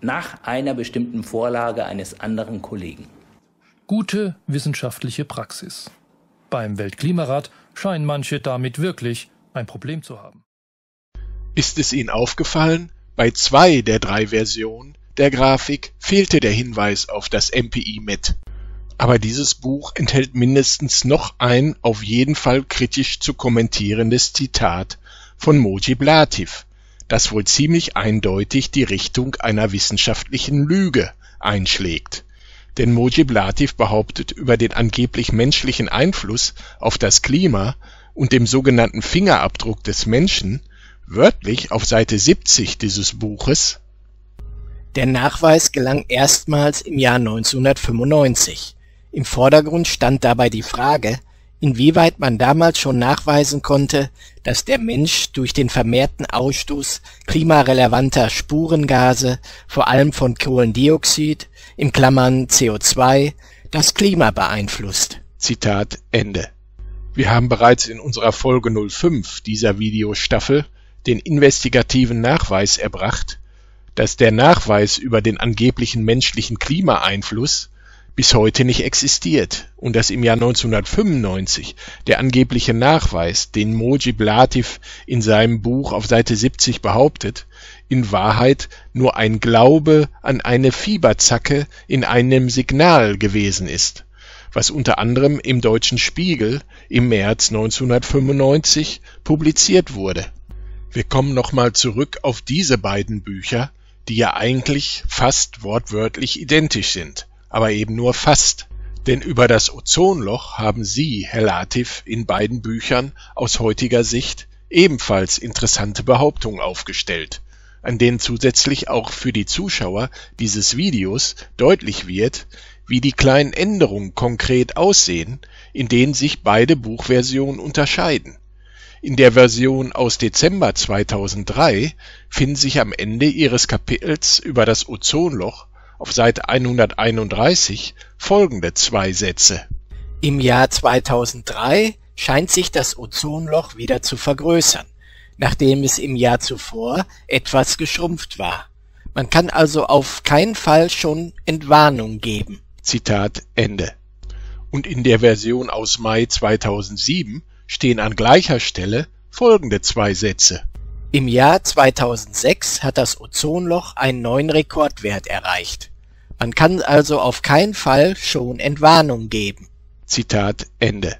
nach einer bestimmten Vorlage eines anderen Kollegen. Gute wissenschaftliche Praxis. Beim Weltklimarat scheinen manche damit wirklich ein Problem zu haben. Ist es Ihnen aufgefallen, bei zwei der drei Versionen der Grafik fehlte der Hinweis auf das MPI-Met. Aber dieses Buch enthält mindestens noch ein auf jeden Fall kritisch zu kommentierendes Zitat von Mojib Latif, das wohl ziemlich eindeutig die Richtung einer wissenschaftlichen Lüge einschlägt. Denn Mojib Latif behauptet über den angeblich menschlichen Einfluss auf das Klima und dem sogenannten Fingerabdruck des Menschen Wörtlich auf Seite 70 dieses Buches Der Nachweis gelang erstmals im Jahr 1995. Im Vordergrund stand dabei die Frage, inwieweit man damals schon nachweisen konnte, dass der Mensch durch den vermehrten Ausstoß klimarelevanter Spurengase, vor allem von Kohlendioxid in Klammern (CO2), das Klima beeinflusst. Zitat Ende. Wir haben bereits in unserer Folge 05 dieser Videostaffel den investigativen Nachweis erbracht, dass der Nachweis über den angeblichen menschlichen Klimaeinfluss bis heute nicht existiert und dass im Jahr 1995 der angebliche Nachweis, den Mojib Latif in seinem Buch auf Seite 70 behauptet, in Wahrheit nur ein Glaube an eine Fieberzacke in einem Signal gewesen ist, was unter anderem im Deutschen Spiegel im März 1995 publiziert wurde. Wir kommen nochmal zurück auf diese beiden Bücher, die ja eigentlich fast wortwörtlich identisch sind, aber eben nur fast. Denn über das Ozonloch haben Sie, Herr Latif, in beiden Büchern aus heutiger Sicht ebenfalls interessante Behauptungen aufgestellt, an denen zusätzlich auch für die Zuschauer dieses Videos deutlich wird, wie die kleinen Änderungen konkret aussehen, in denen sich beide Buchversionen unterscheiden. In der Version aus Dezember 2003 finden sich am Ende ihres Kapitels über das Ozonloch auf Seite 131 folgende zwei Sätze: Im Jahr 2003 scheint sich das Ozonloch wieder zu vergrößern, nachdem es im Jahr zuvor etwas geschrumpft war. Man kann also auf keinen Fall schon Entwarnung geben. Zitat Ende. Und in der Version aus Mai 2007 stehen an gleicher Stelle folgende zwei Sätze. Im Jahr 2006 hat das Ozonloch einen neuen Rekordwert erreicht. Man kann also auf keinen Fall schon Entwarnung geben. Zitat Ende.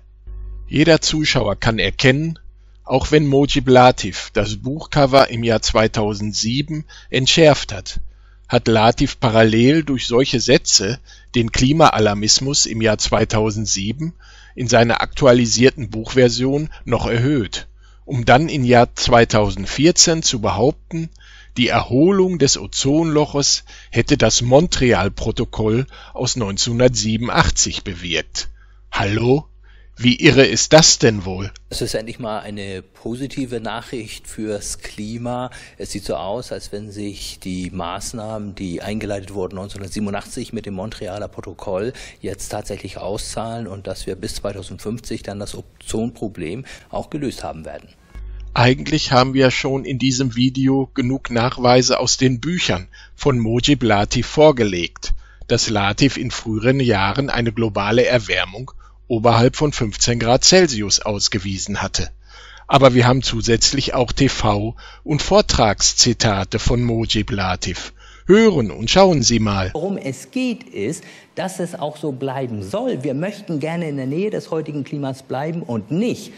Jeder Zuschauer kann erkennen, auch wenn Mojib Latif das Buchcover im Jahr 2007 entschärft hat, hat Latif parallel durch solche Sätze den Klimaalarmismus im Jahr 2007 in seiner aktualisierten Buchversion noch erhöht, um dann im Jahr 2014 zu behaupten, die Erholung des Ozonloches hätte das Montreal-Protokoll aus 1987 bewirkt Hallo? Wie irre ist das denn wohl? Es ist endlich mal eine positive Nachricht fürs Klima. Es sieht so aus, als wenn sich die Maßnahmen, die eingeleitet wurden 1987 mit dem Montrealer Protokoll, jetzt tatsächlich auszahlen und dass wir bis 2050 dann das Ozonproblem auch gelöst haben werden. Eigentlich haben wir schon in diesem Video genug Nachweise aus den Büchern von Mojib Latif vorgelegt, dass Latif in früheren Jahren eine globale Erwärmung oberhalb von 15 Grad Celsius ausgewiesen hatte. Aber wir haben zusätzlich auch TV- und Vortragszitate von Mojib Latif. Hören und schauen Sie mal. Worum es geht, ist, dass es auch so bleiben soll. Wir möchten gerne in der Nähe des heutigen Klimas bleiben und nicht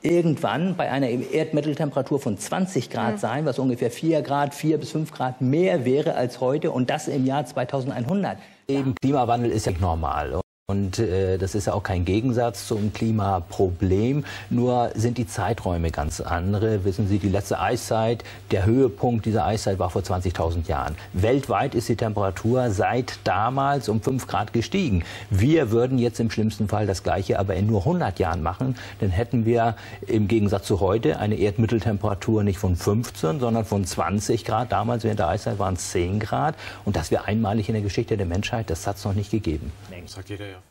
irgendwann bei einer Erdmitteltemperatur von 20 Grad sein, was ungefähr 4 Grad, 4 bis 5 Grad mehr wäre als heute und das im Jahr 2100. Eben Klimawandel ist ja normal. Und äh, das ist ja auch kein Gegensatz zum Klimaproblem, nur sind die Zeiträume ganz andere. Wissen Sie, die letzte Eiszeit, der Höhepunkt dieser Eiszeit war vor 20.000 Jahren. Weltweit ist die Temperatur seit damals um 5 Grad gestiegen. Wir würden jetzt im schlimmsten Fall das Gleiche aber in nur 100 Jahren machen. Dann hätten wir im Gegensatz zu heute eine Erdmitteltemperatur nicht von 15, sondern von 20 Grad. Damals während der Eiszeit waren es 10 Grad. Und das wäre einmalig in der Geschichte der Menschheit. Das hat es noch nicht gegeben. Sagt jeder ja.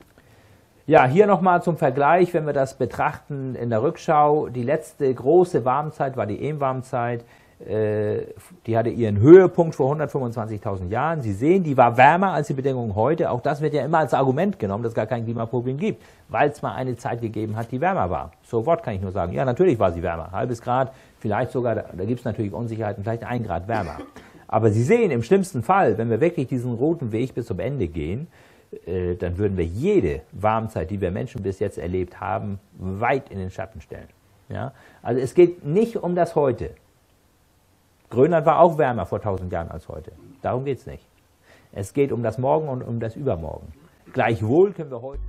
Ja, hier nochmal zum Vergleich, wenn wir das betrachten in der Rückschau. Die letzte große Warmzeit war die Ehm-Warmzeit. Äh, die hatte ihren Höhepunkt vor 125.000 Jahren. Sie sehen, die war wärmer als die Bedingungen heute. Auch das wird ja immer als Argument genommen, dass es gar kein Klimaproblem gibt, weil es mal eine Zeit gegeben hat, die wärmer war. Sofort kann ich nur sagen, ja, natürlich war sie wärmer. Halbes Grad, vielleicht sogar, da, da gibt es natürlich Unsicherheiten, vielleicht ein Grad wärmer. Aber Sie sehen, im schlimmsten Fall, wenn wir wirklich diesen roten Weg bis zum Ende gehen, äh, dann würden wir jede Warmzeit, die wir Menschen bis jetzt erlebt haben, weit in den Schatten stellen. Ja? Also es geht nicht um das Heute. Grönland war auch wärmer vor 1000 Jahren als heute. Darum geht es nicht. Es geht um das Morgen und um das Übermorgen. Gleichwohl können wir heute.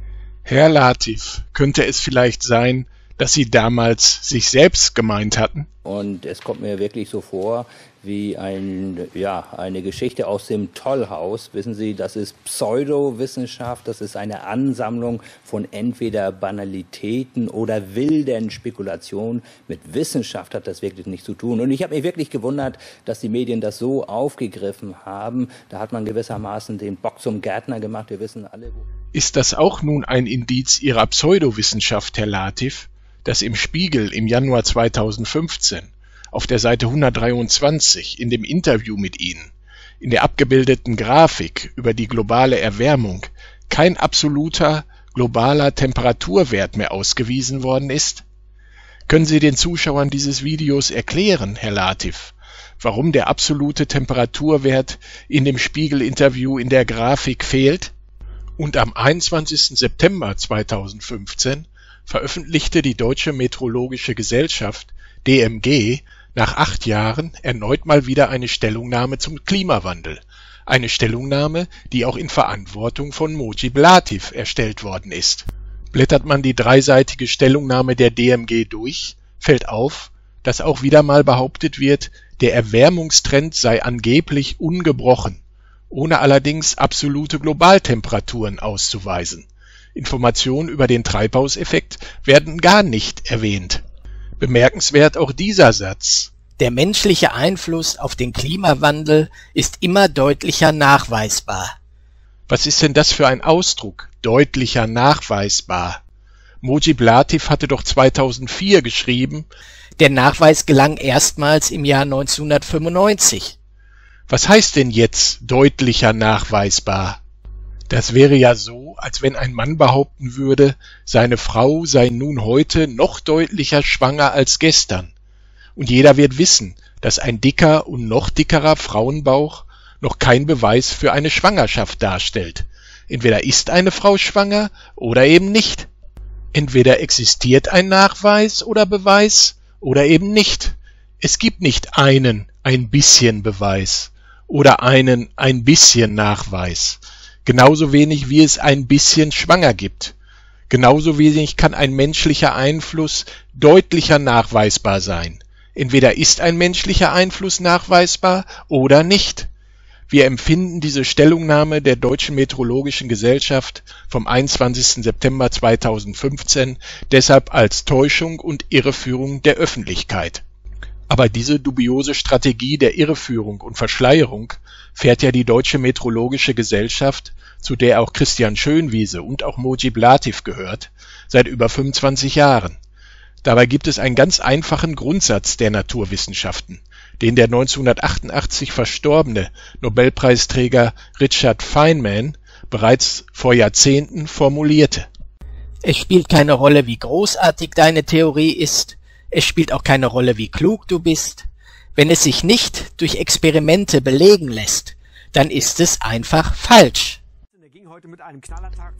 Herr Latif, könnte es vielleicht sein, dass Sie damals sich selbst gemeint hatten? Und es kommt mir wirklich so vor wie ein, ja, eine Geschichte aus dem Tollhaus. Wissen Sie, das ist Pseudowissenschaft, das ist eine Ansammlung von entweder Banalitäten oder wilden Spekulationen. Mit Wissenschaft hat das wirklich nichts zu tun. Und ich habe mich wirklich gewundert, dass die Medien das so aufgegriffen haben. Da hat man gewissermaßen den Bock zum Gärtner gemacht. Wir wissen alle. Ist das auch nun ein Indiz Ihrer Pseudowissenschaft, Herr Latif? Dass im Spiegel im Januar 2015 auf der Seite 123 in dem Interview mit Ihnen in der abgebildeten Grafik über die globale Erwärmung kein absoluter globaler Temperaturwert mehr ausgewiesen worden ist? Können Sie den Zuschauern dieses Videos erklären, Herr Latif, warum der absolute Temperaturwert in dem Spiegel-Interview in der Grafik fehlt? Und am 21. September 2015 veröffentlichte die Deutsche Meteorologische Gesellschaft (DMG) nach acht Jahren erneut mal wieder eine Stellungnahme zum Klimawandel, eine Stellungnahme, die auch in Verantwortung von Mojib Latif erstellt worden ist. Blättert man die dreiseitige Stellungnahme der DMG durch, fällt auf, dass auch wieder mal behauptet wird, der Erwärmungstrend sei angeblich ungebrochen, ohne allerdings absolute Globaltemperaturen auszuweisen Informationen über den Treibhauseffekt werden gar nicht erwähnt. Bemerkenswert auch dieser Satz. Der menschliche Einfluss auf den Klimawandel ist immer deutlicher nachweisbar. Was ist denn das für ein Ausdruck? Deutlicher nachweisbar. Mojib Latif hatte doch 2004 geschrieben, der Nachweis gelang erstmals im Jahr 1995. Was heißt denn jetzt deutlicher nachweisbar? Das wäre ja so, als wenn ein Mann behaupten würde, seine Frau sei nun heute noch deutlicher schwanger als gestern. Und jeder wird wissen, dass ein dicker und noch dickerer Frauenbauch noch kein Beweis für eine Schwangerschaft darstellt. Entweder ist eine Frau schwanger oder eben nicht. Entweder existiert ein Nachweis oder Beweis oder eben nicht. Es gibt nicht einen ein bisschen Beweis oder einen ein bisschen Nachweis. Genauso wenig wie es ein bisschen schwanger gibt. Genauso wenig kann ein menschlicher Einfluss deutlicher nachweisbar sein. Entweder ist ein menschlicher Einfluss nachweisbar oder nicht. Wir empfinden diese Stellungnahme der Deutschen Meteorologischen Gesellschaft vom 21. September 2015 deshalb als Täuschung und Irreführung der Öffentlichkeit. Aber diese dubiose Strategie der Irreführung und Verschleierung fährt ja die Deutsche Meteorologische Gesellschaft, zu der auch Christian Schönwiese und auch Mojib Latif gehört, seit über 25 Jahren. Dabei gibt es einen ganz einfachen Grundsatz der Naturwissenschaften, den der 1988 verstorbene Nobelpreisträger Richard Feynman bereits vor Jahrzehnten formulierte. Es spielt keine Rolle, wie großartig deine Theorie ist, es spielt auch keine Rolle, wie klug du bist. Wenn es sich nicht durch Experimente belegen lässt, dann ist es einfach falsch.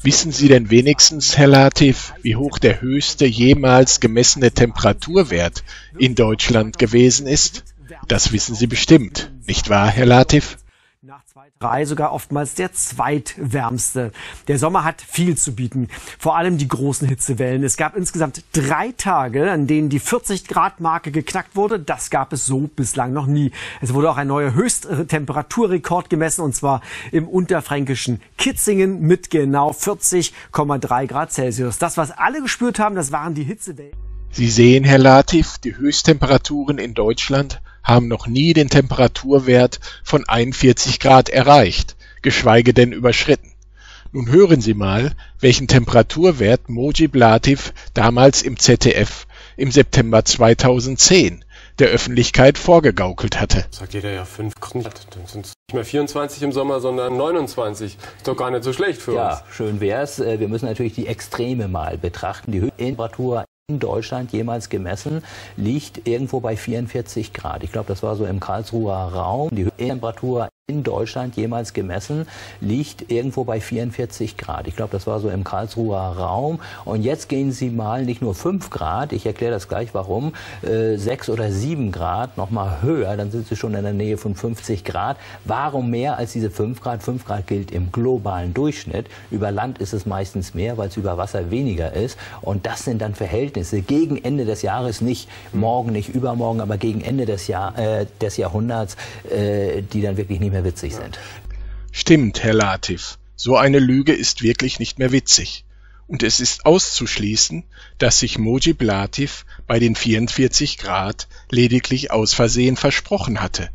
Wissen Sie denn wenigstens, Herr Latif, wie hoch der höchste jemals gemessene Temperaturwert in Deutschland gewesen ist? Das wissen Sie bestimmt, nicht wahr, Herr Latif? Sogar oftmals der zweitwärmste. Der Sommer hat viel zu bieten, vor allem die großen Hitzewellen. Es gab insgesamt drei Tage, an denen die 40 Grad Marke geknackt wurde. Das gab es so bislang noch nie. Es wurde auch ein neuer Höchsttemperaturrekord gemessen und zwar im unterfränkischen Kitzingen mit genau 40,3 Grad Celsius. Das, was alle gespürt haben, das waren die Hitzewellen. Sie sehen, Herr Latif, die Höchsttemperaturen in Deutschland haben noch nie den Temperaturwert von 41 Grad erreicht, geschweige denn überschritten. Nun hören Sie mal, welchen Temperaturwert Mojib Latif damals im ZDF im September 2010 der Öffentlichkeit vorgegaukelt hatte. Sagt jeder ja 5 Grad, dann sind es nicht mehr 24 im Sommer, sondern 29. Ist doch gar nicht so schlecht für ja, uns. Ja, schön wär's. Äh, wir müssen natürlich die Extreme mal betrachten. Die Temperatur in Deutschland jemals gemessen, liegt irgendwo bei 44 Grad. Ich glaube, das war so im Karlsruher Raum. Die Temperatur in Deutschland jemals gemessen, liegt irgendwo bei 44 Grad. Ich glaube, das war so im Karlsruher Raum. Und jetzt gehen Sie mal nicht nur 5 Grad, ich erkläre das gleich warum, äh, 6 oder 7 Grad, nochmal höher, dann sind Sie schon in der Nähe von 50 Grad. Warum mehr als diese 5 Grad? 5 Grad gilt im globalen Durchschnitt. Über Land ist es meistens mehr, weil es über Wasser weniger ist. Und das sind dann Verhältnisse gegen Ende des Jahres, nicht morgen, nicht übermorgen, aber gegen Ende des, Jahr, äh, des Jahrhunderts, äh, die dann wirklich nicht mehr witzig sind. Stimmt, Herr Latif, so eine Lüge ist wirklich nicht mehr witzig. Und es ist auszuschließen, dass sich Mojib Latif bei den 44 Grad lediglich aus Versehen versprochen hatte.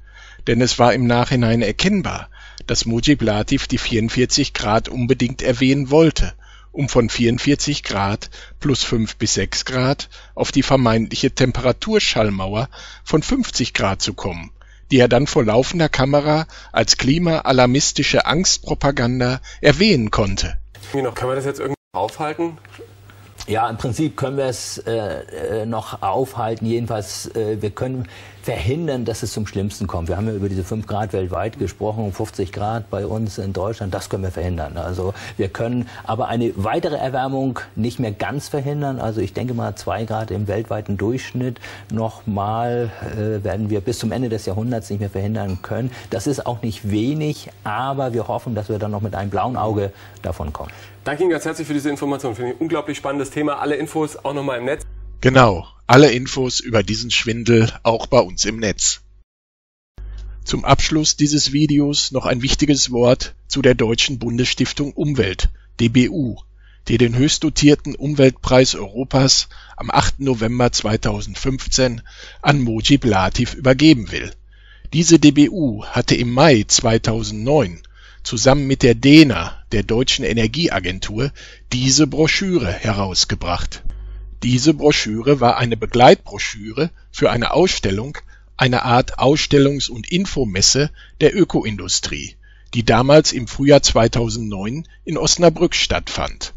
Denn es war im Nachhinein erkennbar, dass Mojib Latif die 44 Grad unbedingt erwähnen wollte, um von 44 Grad plus 5 bis 6 Grad auf die vermeintliche Temperaturschallmauer von 50 Grad zu kommen die er dann vor laufender Kamera als klimaalarmistische Angstpropaganda erwähnen konnte. Kann man das jetzt irgendwie aufhalten? Ja, im Prinzip können wir es äh, äh, noch aufhalten. Jedenfalls, äh, wir können verhindern, dass es zum Schlimmsten kommt. Wir haben ja über diese 5 Grad weltweit gesprochen, 50 Grad bei uns in Deutschland, das können wir verhindern. Also wir können aber eine weitere Erwärmung nicht mehr ganz verhindern. Also ich denke mal 2 Grad im weltweiten Durchschnitt nochmal äh, werden wir bis zum Ende des Jahrhunderts nicht mehr verhindern können. Das ist auch nicht wenig, aber wir hoffen, dass wir dann noch mit einem blauen Auge davon kommen. Danke Ihnen ganz herzlich für diese Information. Finde ich ein unglaublich spannendes Thema. Alle Infos auch nochmal im Netz. Genau, alle Infos über diesen Schwindel auch bei uns im Netz. Zum Abschluss dieses Videos noch ein wichtiges Wort zu der Deutschen Bundesstiftung Umwelt, DBU, die den höchst dotierten Umweltpreis Europas am 8. November 2015 an Mojib Latif übergeben will. Diese DBU hatte im Mai 2009 zusammen mit der DENA, der Deutschen Energieagentur, diese Broschüre herausgebracht diese Broschüre war eine Begleitbroschüre für eine Ausstellung, eine Art Ausstellungs und Infomesse der Ökoindustrie, die damals im Frühjahr 2009 in Osnabrück stattfand.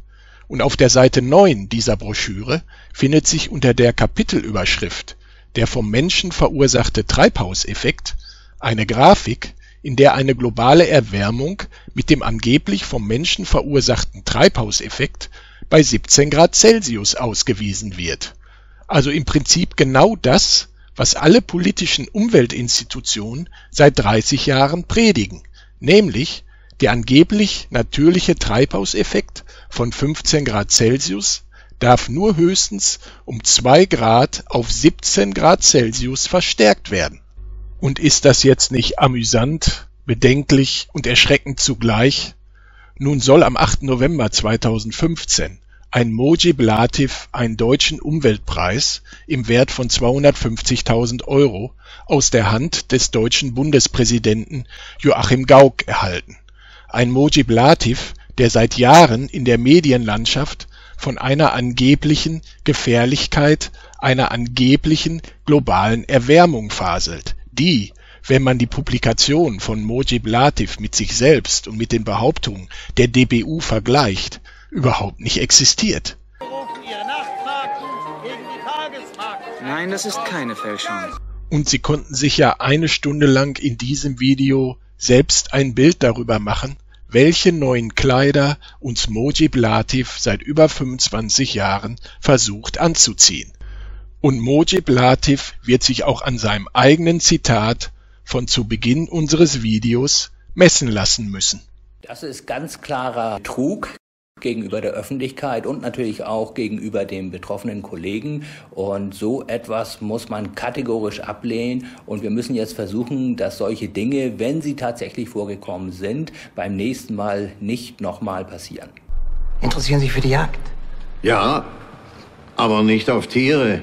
Und auf der Seite 9 dieser Broschüre findet sich unter der Kapitelüberschrift Der vom Menschen verursachte Treibhauseffekt eine Grafik, in der eine globale Erwärmung mit dem angeblich vom Menschen verursachten Treibhauseffekt bei 17 Grad Celsius ausgewiesen wird. Also im Prinzip genau das, was alle politischen Umweltinstitutionen seit 30 Jahren predigen, nämlich der angeblich natürliche Treibhauseffekt von 15 Grad Celsius darf nur höchstens um 2 Grad auf 17 Grad Celsius verstärkt werden. Und ist das jetzt nicht amüsant, bedenklich und erschreckend zugleich. Nun soll am 8. November 2015 ein Mojib Latif einen deutschen Umweltpreis im Wert von 250.000 Euro aus der Hand des deutschen Bundespräsidenten Joachim Gauck erhalten. Ein Mojib Latif, der seit Jahren in der Medienlandschaft von einer angeblichen Gefährlichkeit einer angeblichen globalen Erwärmung faselt, die, wenn man die Publikation von Mojib Latif mit sich selbst und mit den Behauptungen der DBU vergleicht, überhaupt nicht existiert. Nein, das ist keine Fälschung. Und Sie konnten sich ja eine Stunde lang in diesem Video selbst ein Bild darüber machen, welche neuen Kleider uns Mojib Latif seit über 25 Jahren versucht anzuziehen. Und Mojib Latif wird sich auch an seinem eigenen Zitat von zu Beginn unseres Videos messen lassen müssen. Das ist ganz klarer Trug gegenüber der Öffentlichkeit und natürlich auch gegenüber den betroffenen Kollegen. Und so etwas muss man kategorisch ablehnen. Und wir müssen jetzt versuchen, dass solche Dinge, wenn sie tatsächlich vorgekommen sind, beim nächsten Mal nicht nochmal passieren. Interessieren Sie sich für die Jagd? Ja, aber nicht auf Tiere.